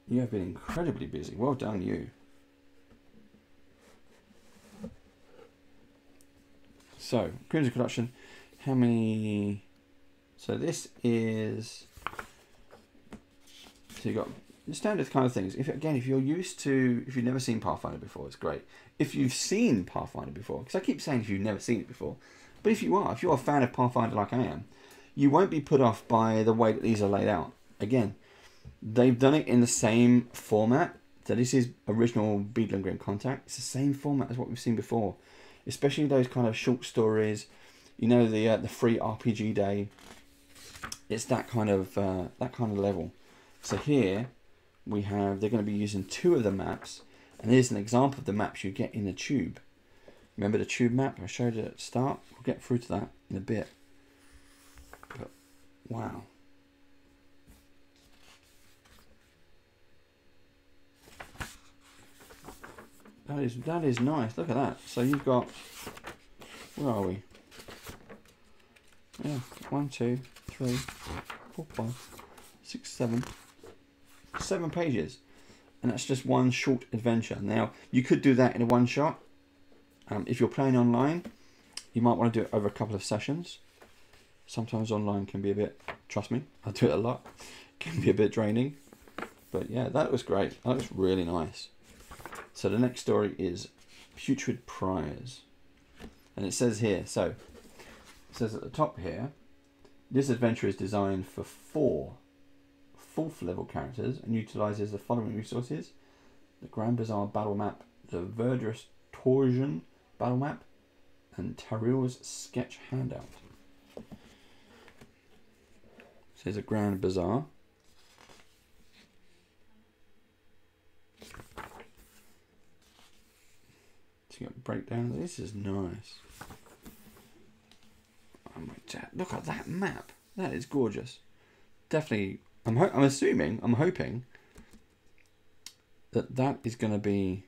You have been incredibly busy. Well done, you. So, Crimson Corruption. How many? So this is. So you got the standard kind of things. If again, if you're used to, if you've never seen Pathfinder before, it's great. If you've seen Pathfinder before, because I keep saying if you've never seen it before, but if you are, if you're a fan of Pathfinder like I am, you won't be put off by the way that these are laid out. Again, they've done it in the same format. So this is original Beadle and Grimm Contact. It's the same format as what we've seen before, especially those kind of short stories. You know the uh, the free RPG day. It's that kind of uh, that kind of level. So here we have they're going to be using two of the maps, and here's an example of the maps you get in the tube. Remember the tube map I showed you at the start? We'll get through to that in a bit. But, Wow. That is that is nice. Look at that. So you've got where are we? Yeah, one, two, three, four, five, six, seven, seven pages, and that's just one short adventure. Now you could do that in a one shot. Um, if you're playing online, you might want to do it over a couple of sessions sometimes online can be a bit, trust me, I do it a lot, can be a bit draining. But yeah, that was great. That was really nice. So the next story is Putrid Priors. And it says here, so it says at the top here, This adventure is designed for four fourth level characters and utilizes the following resources the Grand Bazaar battle map, the Verdurous Torsion battle map, and Taril's sketch handout. So there's a Grand Bazaar. So you got breakdown. This is nice. Oh! Look at that map. That is gorgeous. Definitely. I'm. I'm assuming. I'm hoping that that is going to be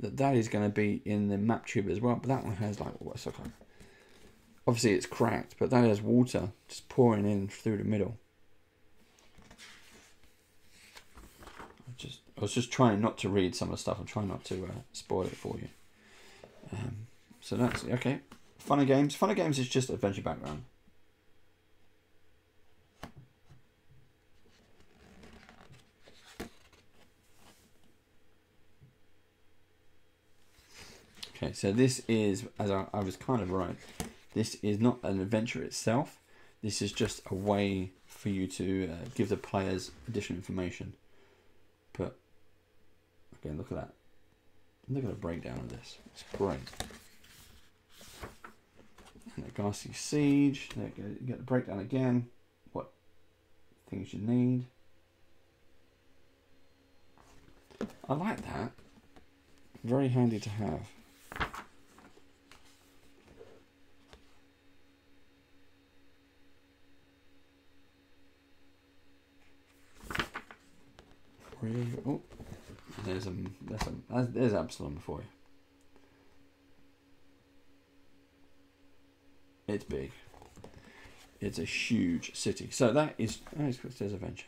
that that is going to be in the map tube as well. But that one has like what's okay. Obviously, it's cracked, but that has water just pouring in through the middle. I just I was just trying not to read some of the stuff. I'm trying not to uh, spoil it for you. Um, so that's okay. Fun and games. Fun and games is just adventure background. Okay, so this is, as I, I was kind of right, this is not an adventure itself. This is just a way for you to uh, give the players additional information. But, again, look at that. Look at the breakdown of this. It's great. And the Ghastly Siege. There you, go. you get the breakdown again. What things you need. I like that. Very handy to have. Oh, there's a there's a there's Absalom for you. It's big. It's a huge city. So that is oh, it says adventure.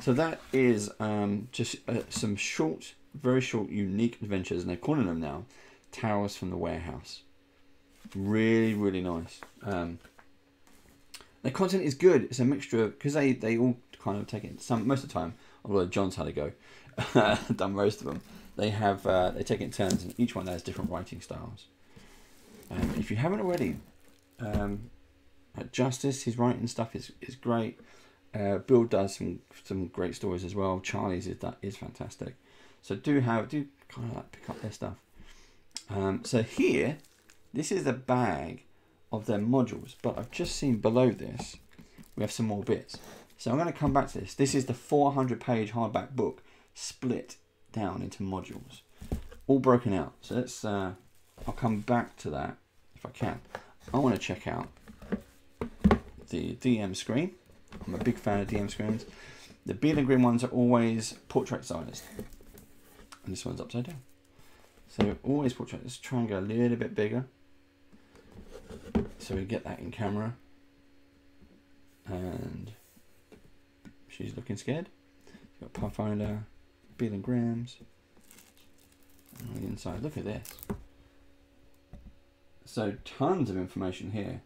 So that is um, just uh, some short, very short, unique adventures, and they're calling them now Towers from the Warehouse. Really, really nice. Um, the content is good. It's a mixture because they they all kind of take it some most of the time although John's had a go, done most of them. They have uh, they take it turns, and each one has different writing styles. Um, if you haven't already, um, Justice, his writing stuff is is great. Uh, Bill does some some great stories as well. Charlie's is that is fantastic. So do have do kind of like pick up their stuff. Um, so here, this is the bag of their modules, but I've just seen below this we have some more bits. So I'm going to come back to this. This is the 400 page hardback book split down into modules, all broken out. So let's, uh, I'll come back to that if I can. I want to check out the DM screen. I'm a big fan of DM screens. The Beadle and Grimm ones are always portrait sized. And this one's upside down. So always portrait. Let's try and go a little bit bigger. So we get that in camera. And She's looking scared. Got Pathfinder, Beadle and Grimm's. On the inside, look at this. So tons of information here.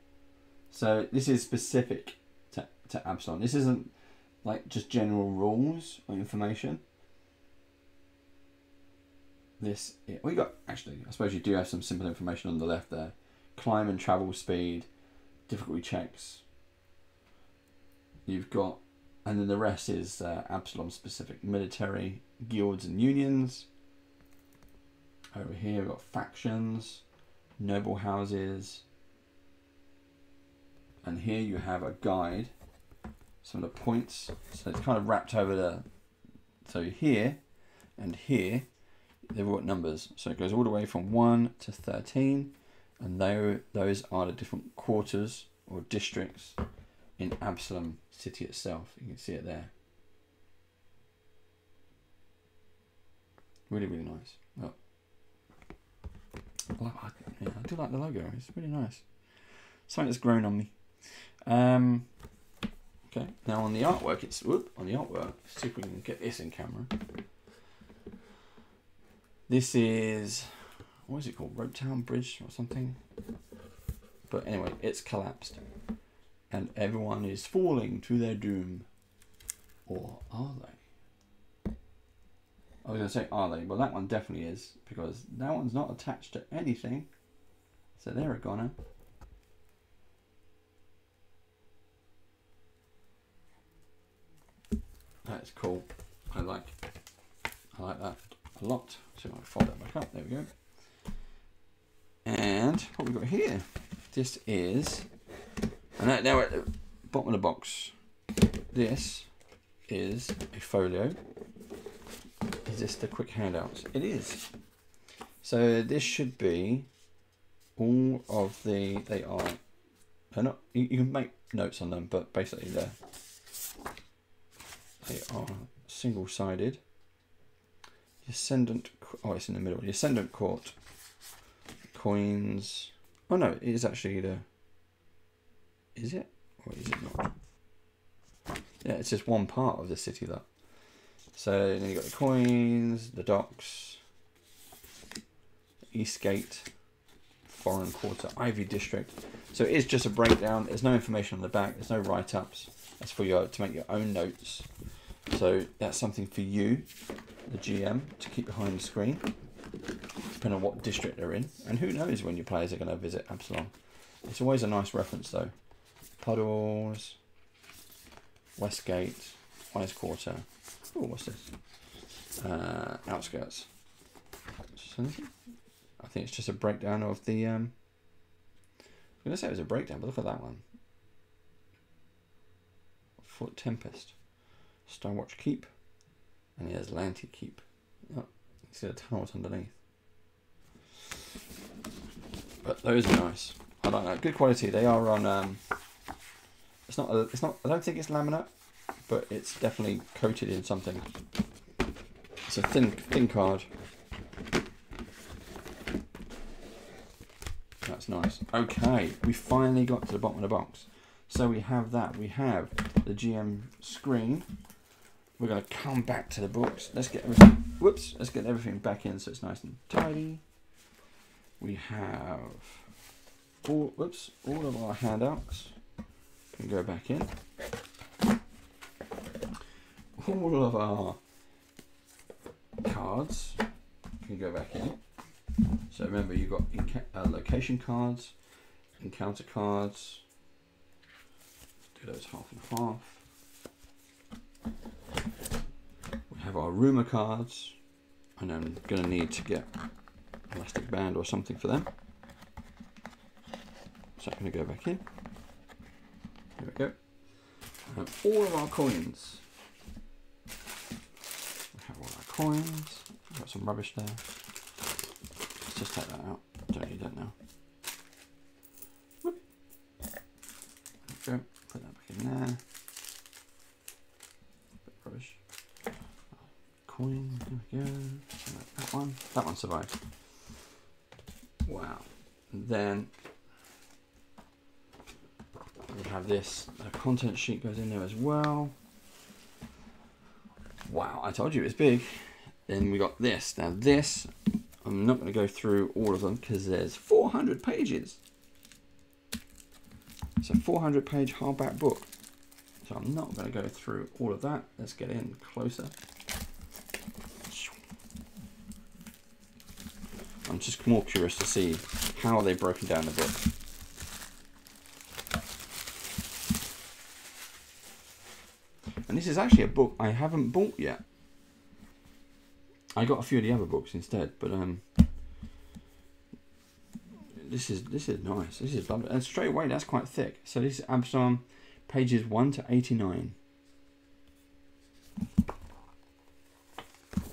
So this is specific to, to Absalom. This isn't like just general rules or information. This, yeah, we got actually. I suppose you do have some simple information on the left there. Climb and travel speed, difficulty checks. You've got and then the rest is uh, Absalom specific military guilds and unions. Over here we've got factions, noble houses, and here you have a guide, some of the points. So it's kind of wrapped over the. So here and here, they've got numbers. So it goes all the way from 1 to 13, and they, those are the different quarters or districts in Absalom city itself. You can see it there. Really, really nice. Like, yeah, I do like the logo. It's really nice. Something that's grown on me. Um, okay, now on the artwork, it's whoop, on the artwork. see if we can get this in camera. This is what is it called? Ropetown Bridge or something. But anyway, it's collapsed and everyone is falling to their doom. Or are they? I was going to say, are they? Well, that one definitely is, because that one's not attached to anything. So they're a goner. That's cool. I like I like that a lot. So I'll fold that back up. There we go. And what we got here, this is and now, at the bottom of the box. This is a folio. Is this the quick handouts? It is. So this should be all of the they are they're not you, you can make notes on them, but basically they're they are single sided. Ascendant oh it's in the middle. The Ascendant Court coins oh no, it is actually the is it? Or is it not? Yeah, it's just one part of the city though. So then you got the coins, the docks, Eastgate, Foreign Quarter, Ivy District. So it is just a breakdown. There's no information on the back. There's no write-ups. That's for you to make your own notes. So that's something for you, the GM, to keep behind the screen, depending on what district they're in. And who knows when your players are going to visit Absalom. It's always a nice reference though. Puddles, Westgate, Wise Quarter. Oh, what's this? Uh, outskirts. I think it's just a breakdown of the. Um, I'm going to say it was a breakdown, but look at that one. Fort Tempest, Starwatch Keep, and here's Lanty Keep. Oh, you see the tunnels underneath. But those are nice. I like that. Good quality. They are on. Um, it's not. It's not. I don't think it's laminate, but it's definitely coated in something. It's a thin, thin card. That's nice. Okay, we finally got to the bottom of the box. So we have that. We have the GM screen. We're going to come back to the books. Let's get everything. Whoops. Let's get everything back in so it's nice and tidy. We have all. Whoops. All of our handouts can go back in. All of our cards can go back in. So remember, you've got uh, location cards, encounter cards. Do those half and half. We have our rumor cards, and I'm going to need to get elastic band or something for them. So I'm going to go back in. There we go. And all of our coins. We have all our coins. We've got some rubbish there. Let's just take that out. Don't need that now. Whoop. There we go. Put that back in there. Bit rubbish. Coin. There we go. That one. That one survived. Wow. And then we have this. A content sheet goes in there as well. Wow I told you it's big. Then we got this. Now this I'm not going to go through all of them because there's 400 pages. It's a 400 page hardback book. So I'm not going to go through all of that. Let's get in closer. I'm just more curious to see how they've broken down the book And this is actually a book I haven't bought yet. I got a few of the other books instead, but um, this is this is nice. This is lovely, and straight away that's quite thick. So this is Absalom, pages one to eighty nine.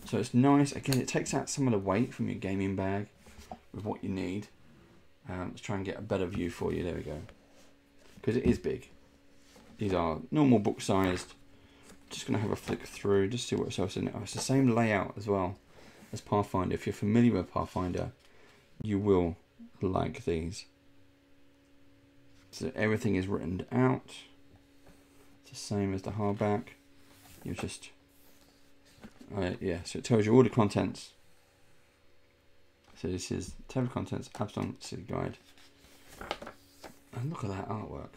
So it's nice. Again, it takes out some of the weight from your gaming bag with what you need. Um, let's try and get a better view for you. There we go. Because it is big. These are normal book sized just going to have a flick through, just see what's else in it. Oh, it's the same layout as well as Pathfinder. If you're familiar with Pathfinder, you will like these. So everything is written out. It's the same as the hardback. You just, uh, yeah, so it tells you all the contents. So this is table contents, Absalom City Guide. And look at that artwork.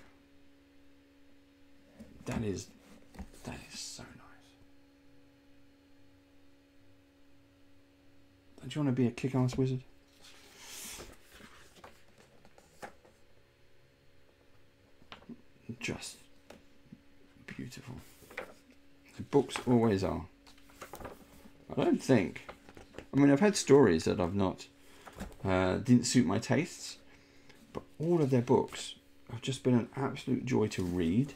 That is that is so nice. Don't you want to be a kick-ass wizard? Just beautiful. The books always are. I don't think. I mean, I've had stories that I've not uh, didn't suit my tastes, but all of their books have just been an absolute joy to read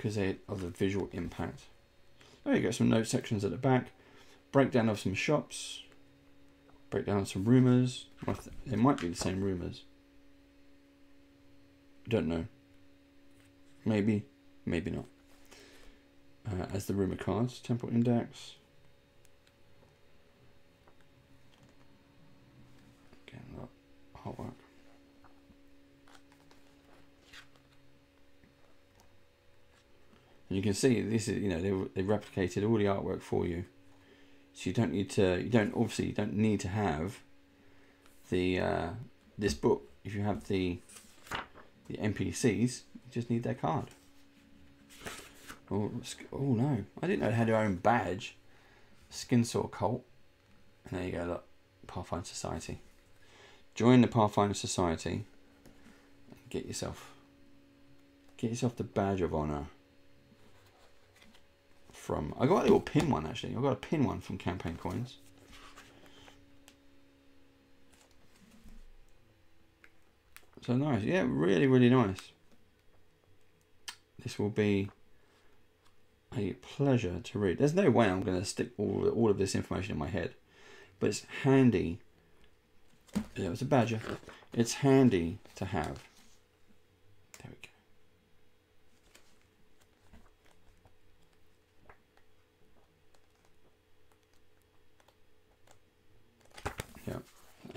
because of the visual impact. There you go, some note sections at the back, breakdown of some shops, breakdown of some rumours. They might be the same rumours. Don't know. Maybe, maybe not. Uh, as the rumour cards, temple index. Again, artwork. And you can see this is, you know, they, they replicated all the artwork for you. So you don't need to, you don't, obviously you don't need to have the, uh, this book. If you have the, the NPCs, you just need their card. Oh, oh no, I didn't know they had their own badge. Skin Skinsaw Cult. And there you go, look, Pathfinder Society. Join the Pathfinder Society. Get yourself, get yourself the badge of honor from. I got a little pin one actually. I got a pin one from Campaign Coins. So nice, yeah, really, really nice. This will be a pleasure to read. There's no way I'm going to stick all all of this information in my head, but it's handy. Yeah, it's a badger. It's handy to have. There we go.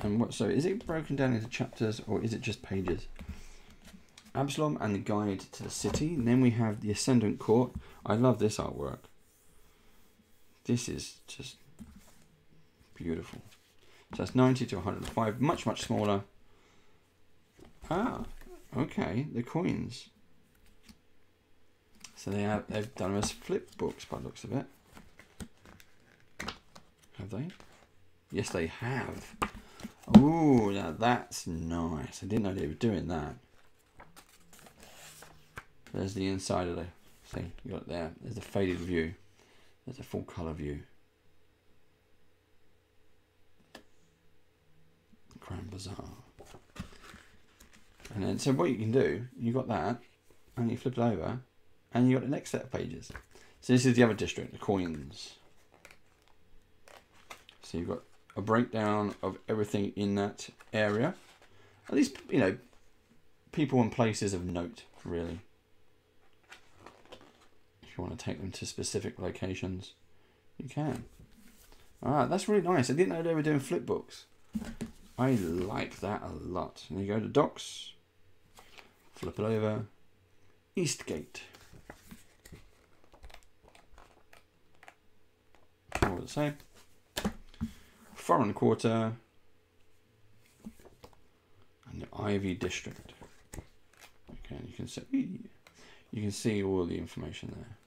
And what? So is it broken down into chapters or is it just pages? Absalom and the Guide to the City. And then we have the Ascendant Court. I love this artwork. This is just beautiful. So that's 90 to 105, much, much smaller. Ah, okay, the coins. So they have, they've done as flip books by looks of it. Have they? Yes, they have. Ooh, now that's nice. I didn't know they were doing that. There's the inside of the thing. You got there. There's the faded view. There's a full colour view. Grand Bazaar. And then, so what you can do, you got that, and you flip it over, and you got the next set of pages. So this is the other district, the coins. So you've got a breakdown of everything in that area. At least, you know, people and places of note, really. If you want to take them to specific locations, you can. Alright, that's really nice. I didn't know they were doing flip books. I like that a lot. And you go to docks, flip it over, Eastgate. All the same foreign quarter, and the Ivy District. Okay, you can see you can see all the information there.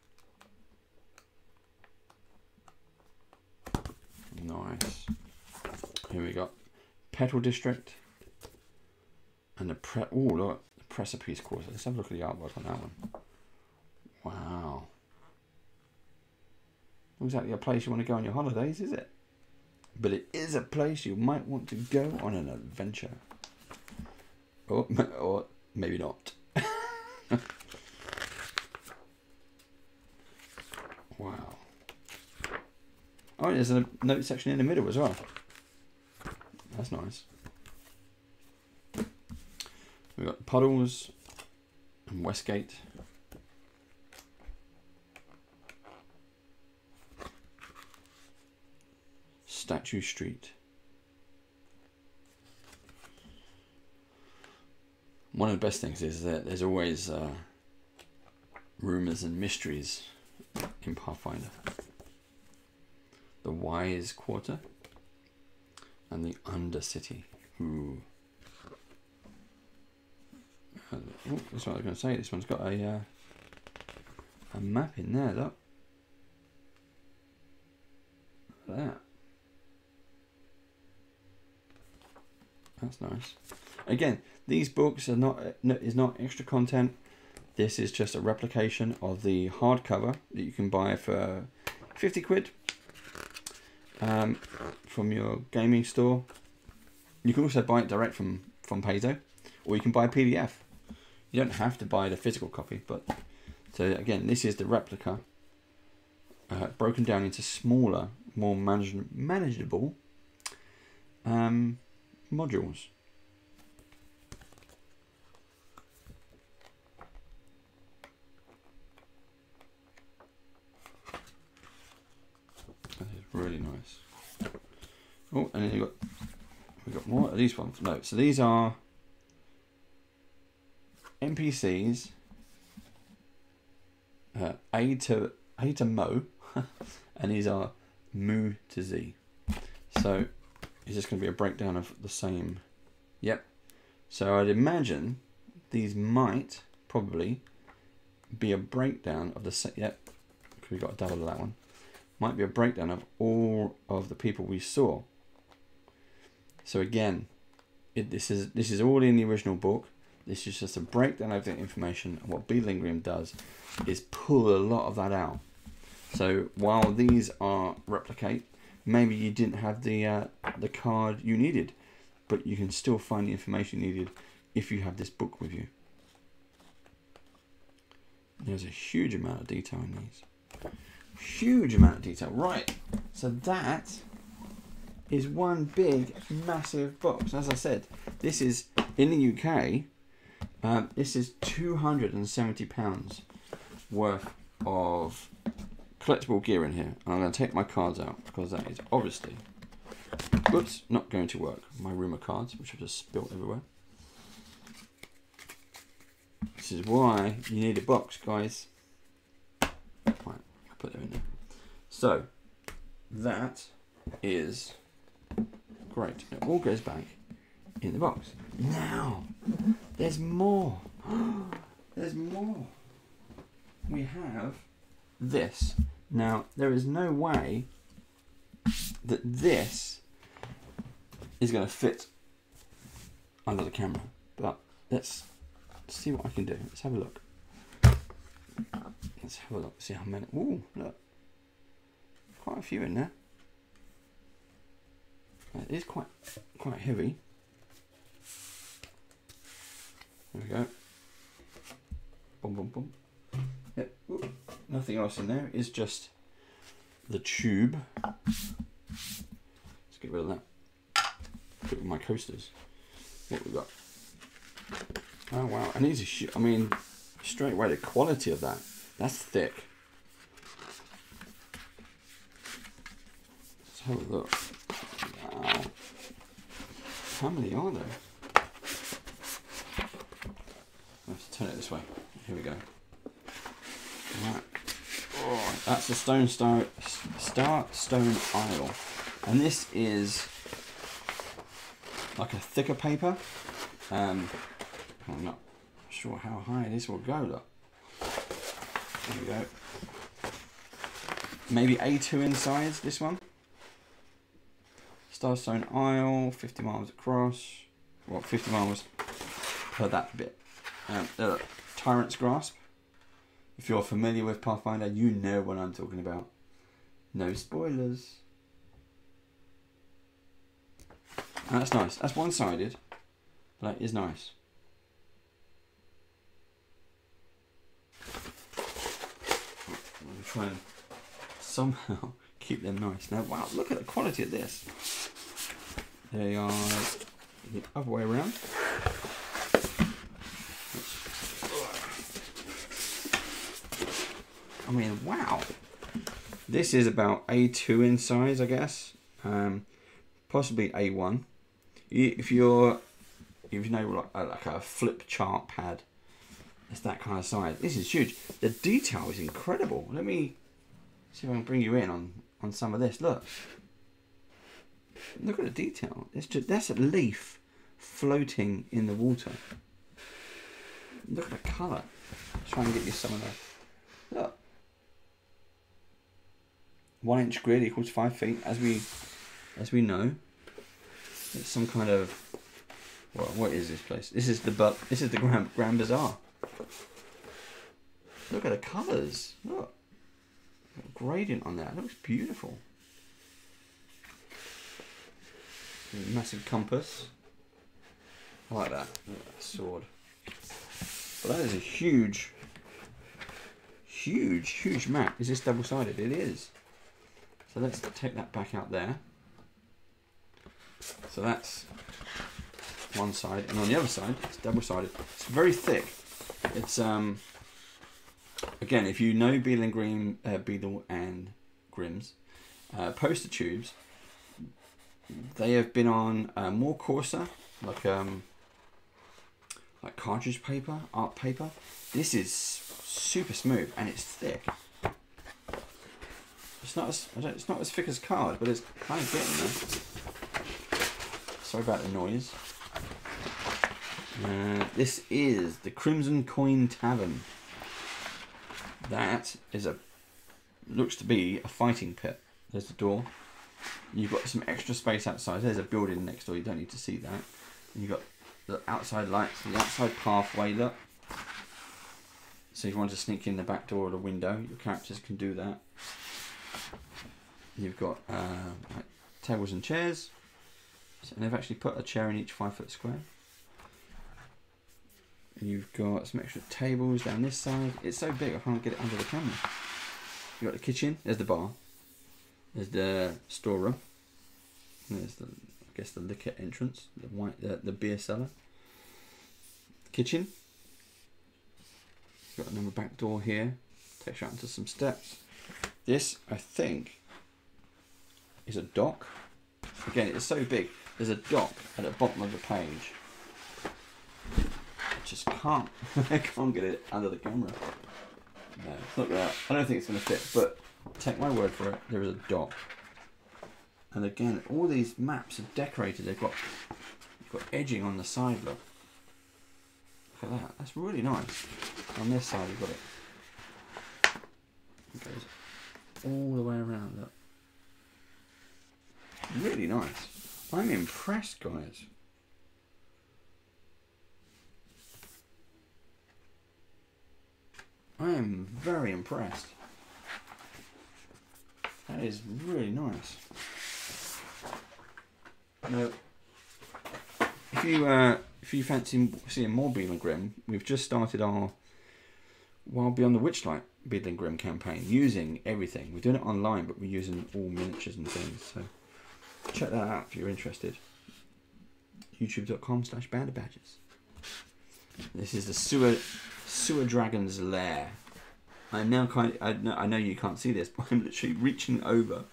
Nice. Here we got Petal District and the pre. Oh look, the Precipice Quarter. Let's have a look at the artwork on that one. Wow. Not exactly a place you want to go on your holidays, is it? But it is a place you might want to go on an adventure. Or, or maybe not. wow. Oh, there's a note section in the middle as well. That's nice. We've got Puddles and Westgate. Statue Street. One of the best things is that there's always uh, rumours and mysteries in Pathfinder. The Wise Quarter and the Undercity. Ooh. Uh, oh, that's what I was going to say. This one's got a uh, a map in there. At that. That's nice. Again, these books are not is not extra content. This is just a replication of the hardcover that you can buy for 50 quid um, from your gaming store. You can also buy it direct from, from Paizo, or you can buy a PDF. You don't have to buy the physical copy, but so again, this is the replica uh, broken down into smaller, more manage manageable um, modules. That is really nice. Oh, and then you got we got more of these ones. No, so these are NPCs. Uh, A to A to Mo, and these are Mu to Z. So it's just going to be a breakdown of the same. Yep. So I'd imagine these might probably be a breakdown of the set. Yep. We got a double of that one. Might be a breakdown of all of the people we saw. So again, it, this is this is all in the original book. This is just a breakdown of the information. And what Beadle and Grimm does is pull a lot of that out. So while these are replicate, maybe you didn't have the uh, the card you needed, but you can still find the information needed if you have this book with you. There's a huge amount of detail in these. Huge amount of detail. Right, so that is one big, massive box. As I said, this is in the UK. Um, this is two hundred and seventy pounds worth of collectible gear in here. I'm going to take my cards out because that is obviously, oops, not going to work. My rumor cards, which I've just spilt everywhere. This is why you need a box, guys. Right, I'll put them in there. So, that is great. It all goes back in the box. Now, there's more. there's more. We have this. Now, there is no way that this is going to fit under the camera, but let's see what I can do. Let's have a look. Let's have a look. See how many. Ooh, look. Quite a few in there. It is quite quite heavy. There we go. Boom, boom, boom. Nothing else in there. It's just the tube. Let's get rid of that. Put my coasters. What we got? Oh wow! And these are I mean, straight away the quality of that. That's thick. Let's have a look. Wow. How many are there? Let's turn it this way. Here we go. That's the Stone Star, Star Stone Isle. And this is like a thicker paper. Um, I'm not sure how high this will go. Look. There we go. Maybe A2 in size, this one. Starstone Isle, 50 miles across. Well, 50 miles per that bit. Um, look, Tyrant's Grasp. If you're familiar with Pathfinder, you know what I'm talking about. No spoilers. And that's nice. That's one-sided. But that is nice. I'm trying to try and somehow keep them nice. Now, wow, look at the quality of this. They are the other way around. I mean, wow. This is about A2 in size, I guess. Um, possibly A1. If you're, if you know like a, like a flip chart pad, it's that kind of size. This is huge. The detail is incredible. Let me see if I can bring you in on on some of this. Look, look at the detail. It's just that's a leaf floating in the water. Look at the colour. Try and get you some of that. Look. One inch grid equals five feet, as we as we know. It's some kind of what what is this place? This is the but this is the Grand Grand Bazaar. Look at the colours. Look. gradient on that. It looks beautiful. Massive compass. I like that. that sword. But that is a huge, huge, huge map. Is this double sided? It is. So let's take that back out there. So that's one side, and on the other side, it's double sided. It's very thick. It's um. Again, if you know Beadle and Grimm, uh, Beadle and Grimm's uh, poster tubes, they have been on uh, more coarser, like um, like cartridge paper, art paper. This is super smooth and it's thick. It's not as it's not as thick as card, but it's kind of getting there. Sorry about the noise. Uh, this is the Crimson Coin Tavern. That is a looks to be a fighting pit. There's the door. You've got some extra space outside. There's a building next door. You don't need to see that. And you've got the outside lights, the outside pathway. Look. So if you want to sneak in the back door or the window, your characters can do that. You've got uh, like tables and chairs. And they've actually put a chair in each five foot square. And you've got some extra tables down this side. It's so big I can't get it under the camera. You've got the kitchen. There's the bar. There's the storeroom. There's the, I guess, the liquor entrance. The white, the, the beer cellar. Kitchen. Got another back door here. Takes you out into some steps. This, I think, is a dock. Again, it's so big. There's a dock at the bottom of the page. I just can't. I can't get it under the camera. No, it's not gonna. I don't think it's gonna fit. But take my word for it. There is a dock. And again, all these maps are decorated. They've got you've got edging on the side. Look. Look at that. That's really nice. On this side, you've got it. It all the way around. Look. Really nice. I'm impressed, guys. I am very impressed. That is really nice. Now, if you uh, if you fancy seeing more Beadle and Grimm, we've just started our Wild Beyond the Witchlight Beadle and Grimm campaign using everything. We're doing it online, but we're using all miniatures and things. So check that out if you're interested. YouTube.com slash badges. This is the sewer sewer dragon's lair. I'm now kind of, I know, I know you can't see this, but I'm literally reaching over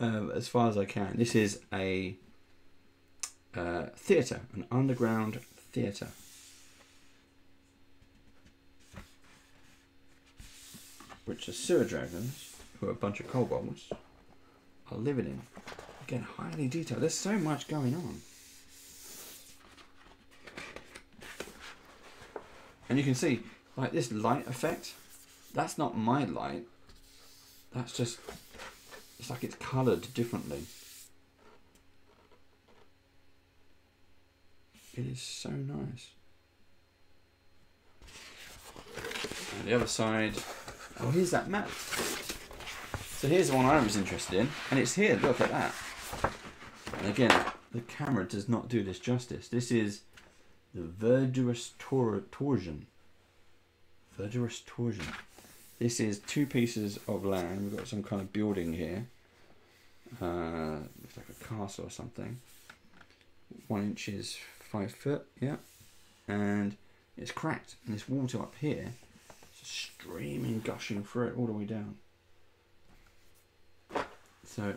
uh, as far as I can. This is a uh, theatre, an underground theatre. Which the sewer dragons, who are a bunch of kobolds, are living in. Again, highly detailed. There's so much going on. And you can see, like this light effect, that's not my light. That's just, it's like it's coloured differently. It is so nice. And the other side, oh, here's that map. So here's the one I was interested in, and it's here. Look at that. And again, the camera does not do this justice. This is the Verdurous tor Torsion. Verdurous Torsion. This is two pieces of land. We've got some kind of building here. Uh, looks like a castle or something. One inch is five foot, yeah. And it's cracked. And this water up here streaming, gushing through it all the way down. So,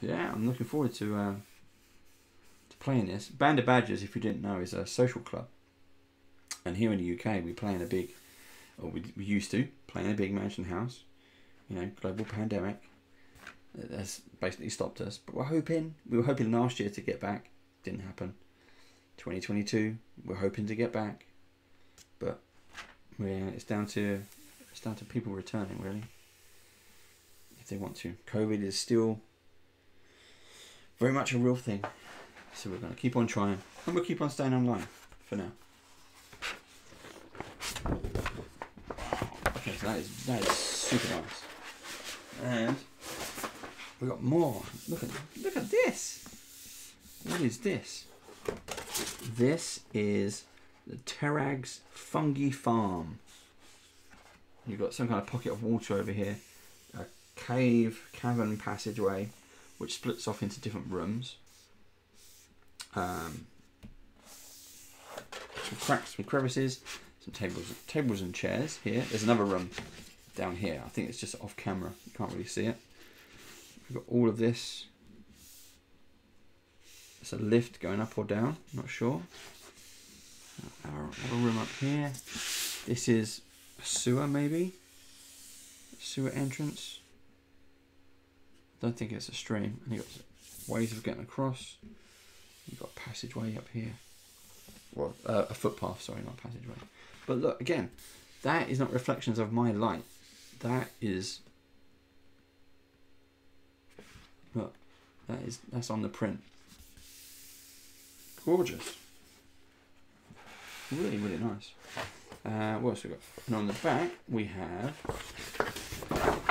yeah, I'm looking forward to uh, to playing this. Band of Badgers, if you didn't know, is a social club. And here in the UK, we play in a big or we, we used to play in a big mansion house. You know, global pandemic has basically stopped us. But we're hoping we were hoping last year to get back. Didn't happen. 2022, we're hoping to get back, but we're, it's down to it's down to people returning really. If they want to, COVID is still very much a real thing. So we're going to keep on trying, and we'll keep on staying online for now. Okay, so that is that is super nice. And we got more. Look at look at this. What is this? This is the Terrag's Fungi Farm. You've got some kind of pocket of water over here, a cave, cavern passageway, which splits off into different rooms. Um, some cracks, some crevices, some tables, tables and chairs here. There's another room down here. I think it's just off camera. You can't really see it. We've got all of this. It's a lift going up or down. Not sure. Our other room up here. This is a sewer, maybe. Sewer entrance. Don't think it's a stream. And you've got ways of getting across. You've got a passageway up here. Well, uh, a footpath, sorry, not passageway. But look, again, that is not reflections of my light. That is. Look, that is that's on the print. Gorgeous. Really, really nice. Uh, what else we got? And on the back we have.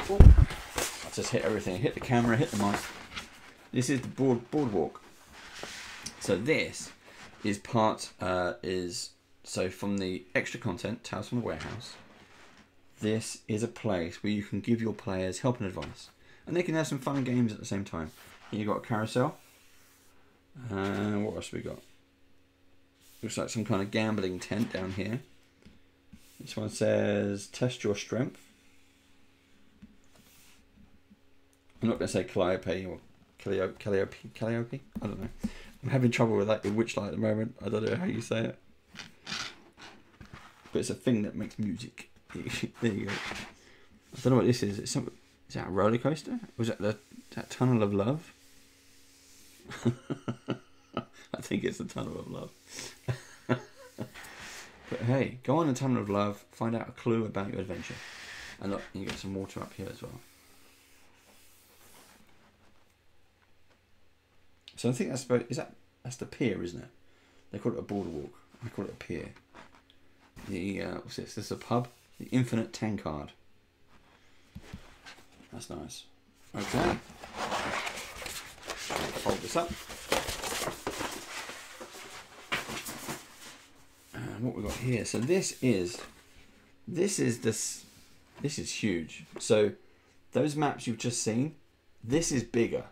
Oh, I just hit everything. Hit the camera. Hit the mic. This is the board boardwalk. So this is part uh, is so from the extra content Tales from the Warehouse. This is a place where you can give your players help and advice, and they can have some fun games at the same time. You got a carousel. And what else we got? Looks like some kind of gambling tent down here. This one says test your strength. I'm not going to say Calliope or Calliope, Calliope, Calliope. I don't know. I'm having trouble with that in Witchlight at the moment. I don't know how you say it. But it's a thing that makes music. there you go. I don't know what this is. It's some, is that a roller coaster? Was that the that tunnel of love? I think it's the tunnel of love. but hey, go on the tunnel of love. Find out a clue about your adventure. And look, you get some water up here as well. So I think that's about, is that that's the pier, isn't it? They call it a boardwalk. I call it a pier. The uh, what's this? This is a pub. The Infinite Tankard. That's nice. Okay. Fold this up. What we got here? So this is this is this this is huge. So those maps you've just seen, this is bigger.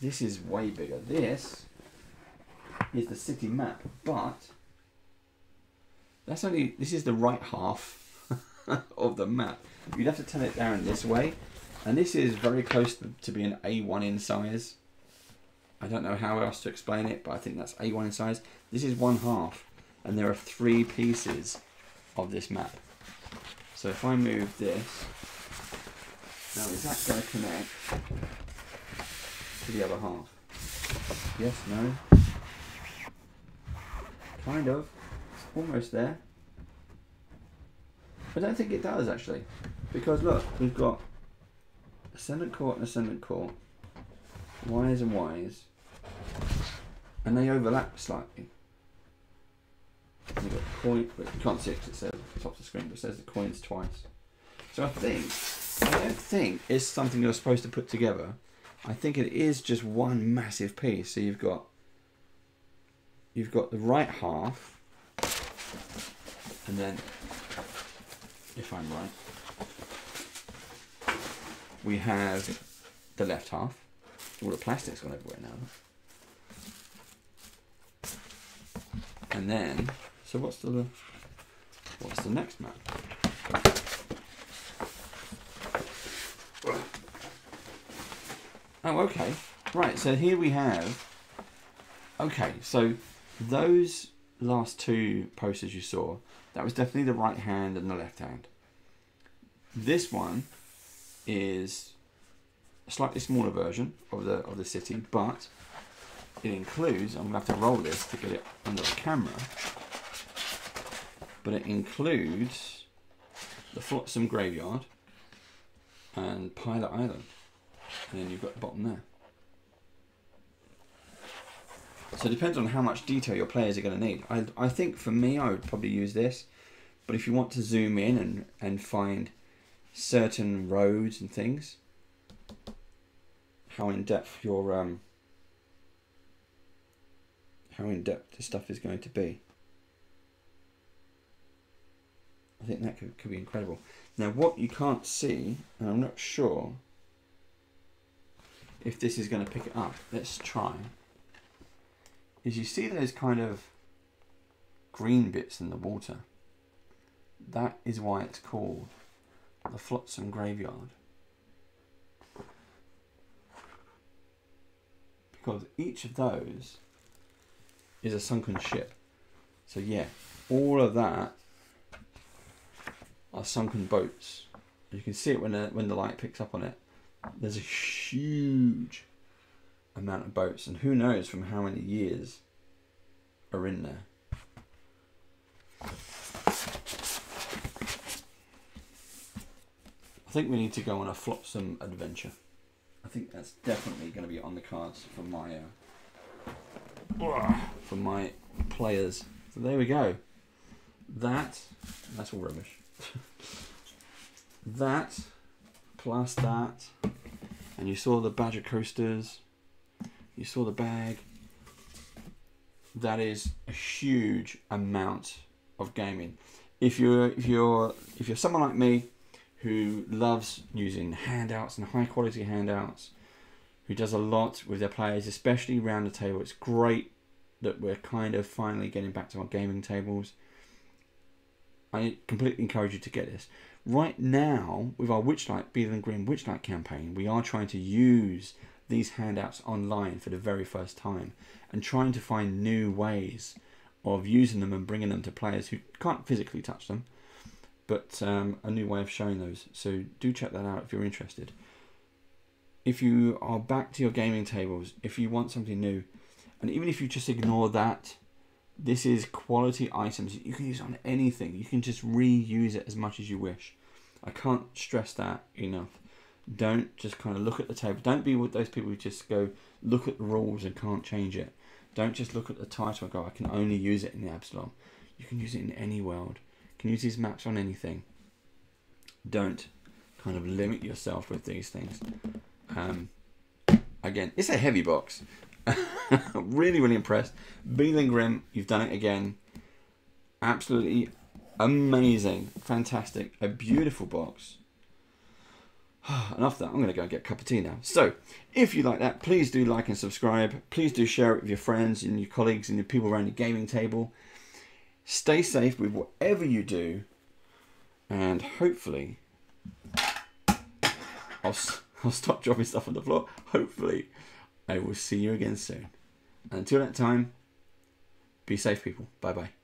This is way bigger. This is the city map, but that's only this is the right half of the map. You'd have to turn it down this way, and this is very close to, to being A1 in size. I don't know how else to explain it, but I think that's A1 in size. This is one half, and there are three pieces of this map. So if I move this, now is that going to connect to the other half? Yes, no? Kind of. Almost there. I don't think it does actually. Because look, we've got ascendant court and ascendant court, Wise and Wise, and they overlap slightly. And you've got coin, but you can't see it 'cause it says at the top of the screen, but it says the coins twice. So I think, I don't think it's something you're supposed to put together. I think it is just one massive piece. So you've got, you've got the right half, and then, if I'm right, we have the left half. All the plastic's gone everywhere now. And then, so what's the what's the next map? Oh, okay. Right, so here we have. Okay, so those last two posters you saw, that was definitely the right hand and the left hand. This one is a slightly smaller version of the of the city, but it includes. I'm gonna have to roll this to get it under the camera. But it includes the Flotsam Graveyard and Pilot Island, and then you've got the bottom there. So it depends on how much detail your players are going to need. I, I think for me, I would probably use this. But if you want to zoom in and, and find certain roads and things. How in depth your um how in depth the stuff is going to be. I think that could, could be incredible. Now, what you can't see, and I'm not sure if this is going to pick it up, let's try, is you see those kind of green bits in the water. That is why it's called the Flotsam Graveyard. Because each of those is a sunken ship. So yeah, all of that are sunken boats. You can see it when the, when the light picks up on it. There's a huge amount of boats, and who knows from how many years are in there. I think we need to go on a Flotsam adventure. I think that's definitely going to be on the cards for my uh, for my players. So there we go. That that's all rubbish. that plus that, and you saw the Badger coasters. You saw the bag. That is a huge amount of gaming. If you're if you're if you're someone like me who loves using handouts and high quality handouts, who does a lot with their players, especially around the table, it's great that we're kind of finally getting back to our gaming tables. I completely encourage you to get this. Right now, with our Witchlight, Beadle and Grimm Witchlight campaign, we are trying to use these handouts online for the very first time and trying to find new ways of using them and bringing them to players who can't physically touch them but um, a new way of showing those. So do check that out if you're interested. If you are back to your gaming tables, if you want something new, and even if you just ignore that, this is quality items you can use on anything. You can just reuse it as much as you wish. I can't stress that enough. Don't just kind of look at the table. Don't be with those people who just go look at the rules and can't change it. Don't just look at the title and go, I can only use it in the Absalom. You can use it in any world can use these maps on anything. Don't kind of limit yourself with these things. Um, again, it's a heavy box. really, really impressed. Beadle and Grimm, you've done it again. Absolutely amazing. Fantastic. A beautiful box. Enough that. I'm going to go and get a cup of tea now. So, if you like that, please do like and subscribe. Please do share it with your friends and your colleagues and your people around your gaming table. Stay safe with whatever you do, and hopefully, I'll, I'll stop dropping stuff on the floor. Hopefully, I will see you again soon. Until that time, be safe, people. Bye bye.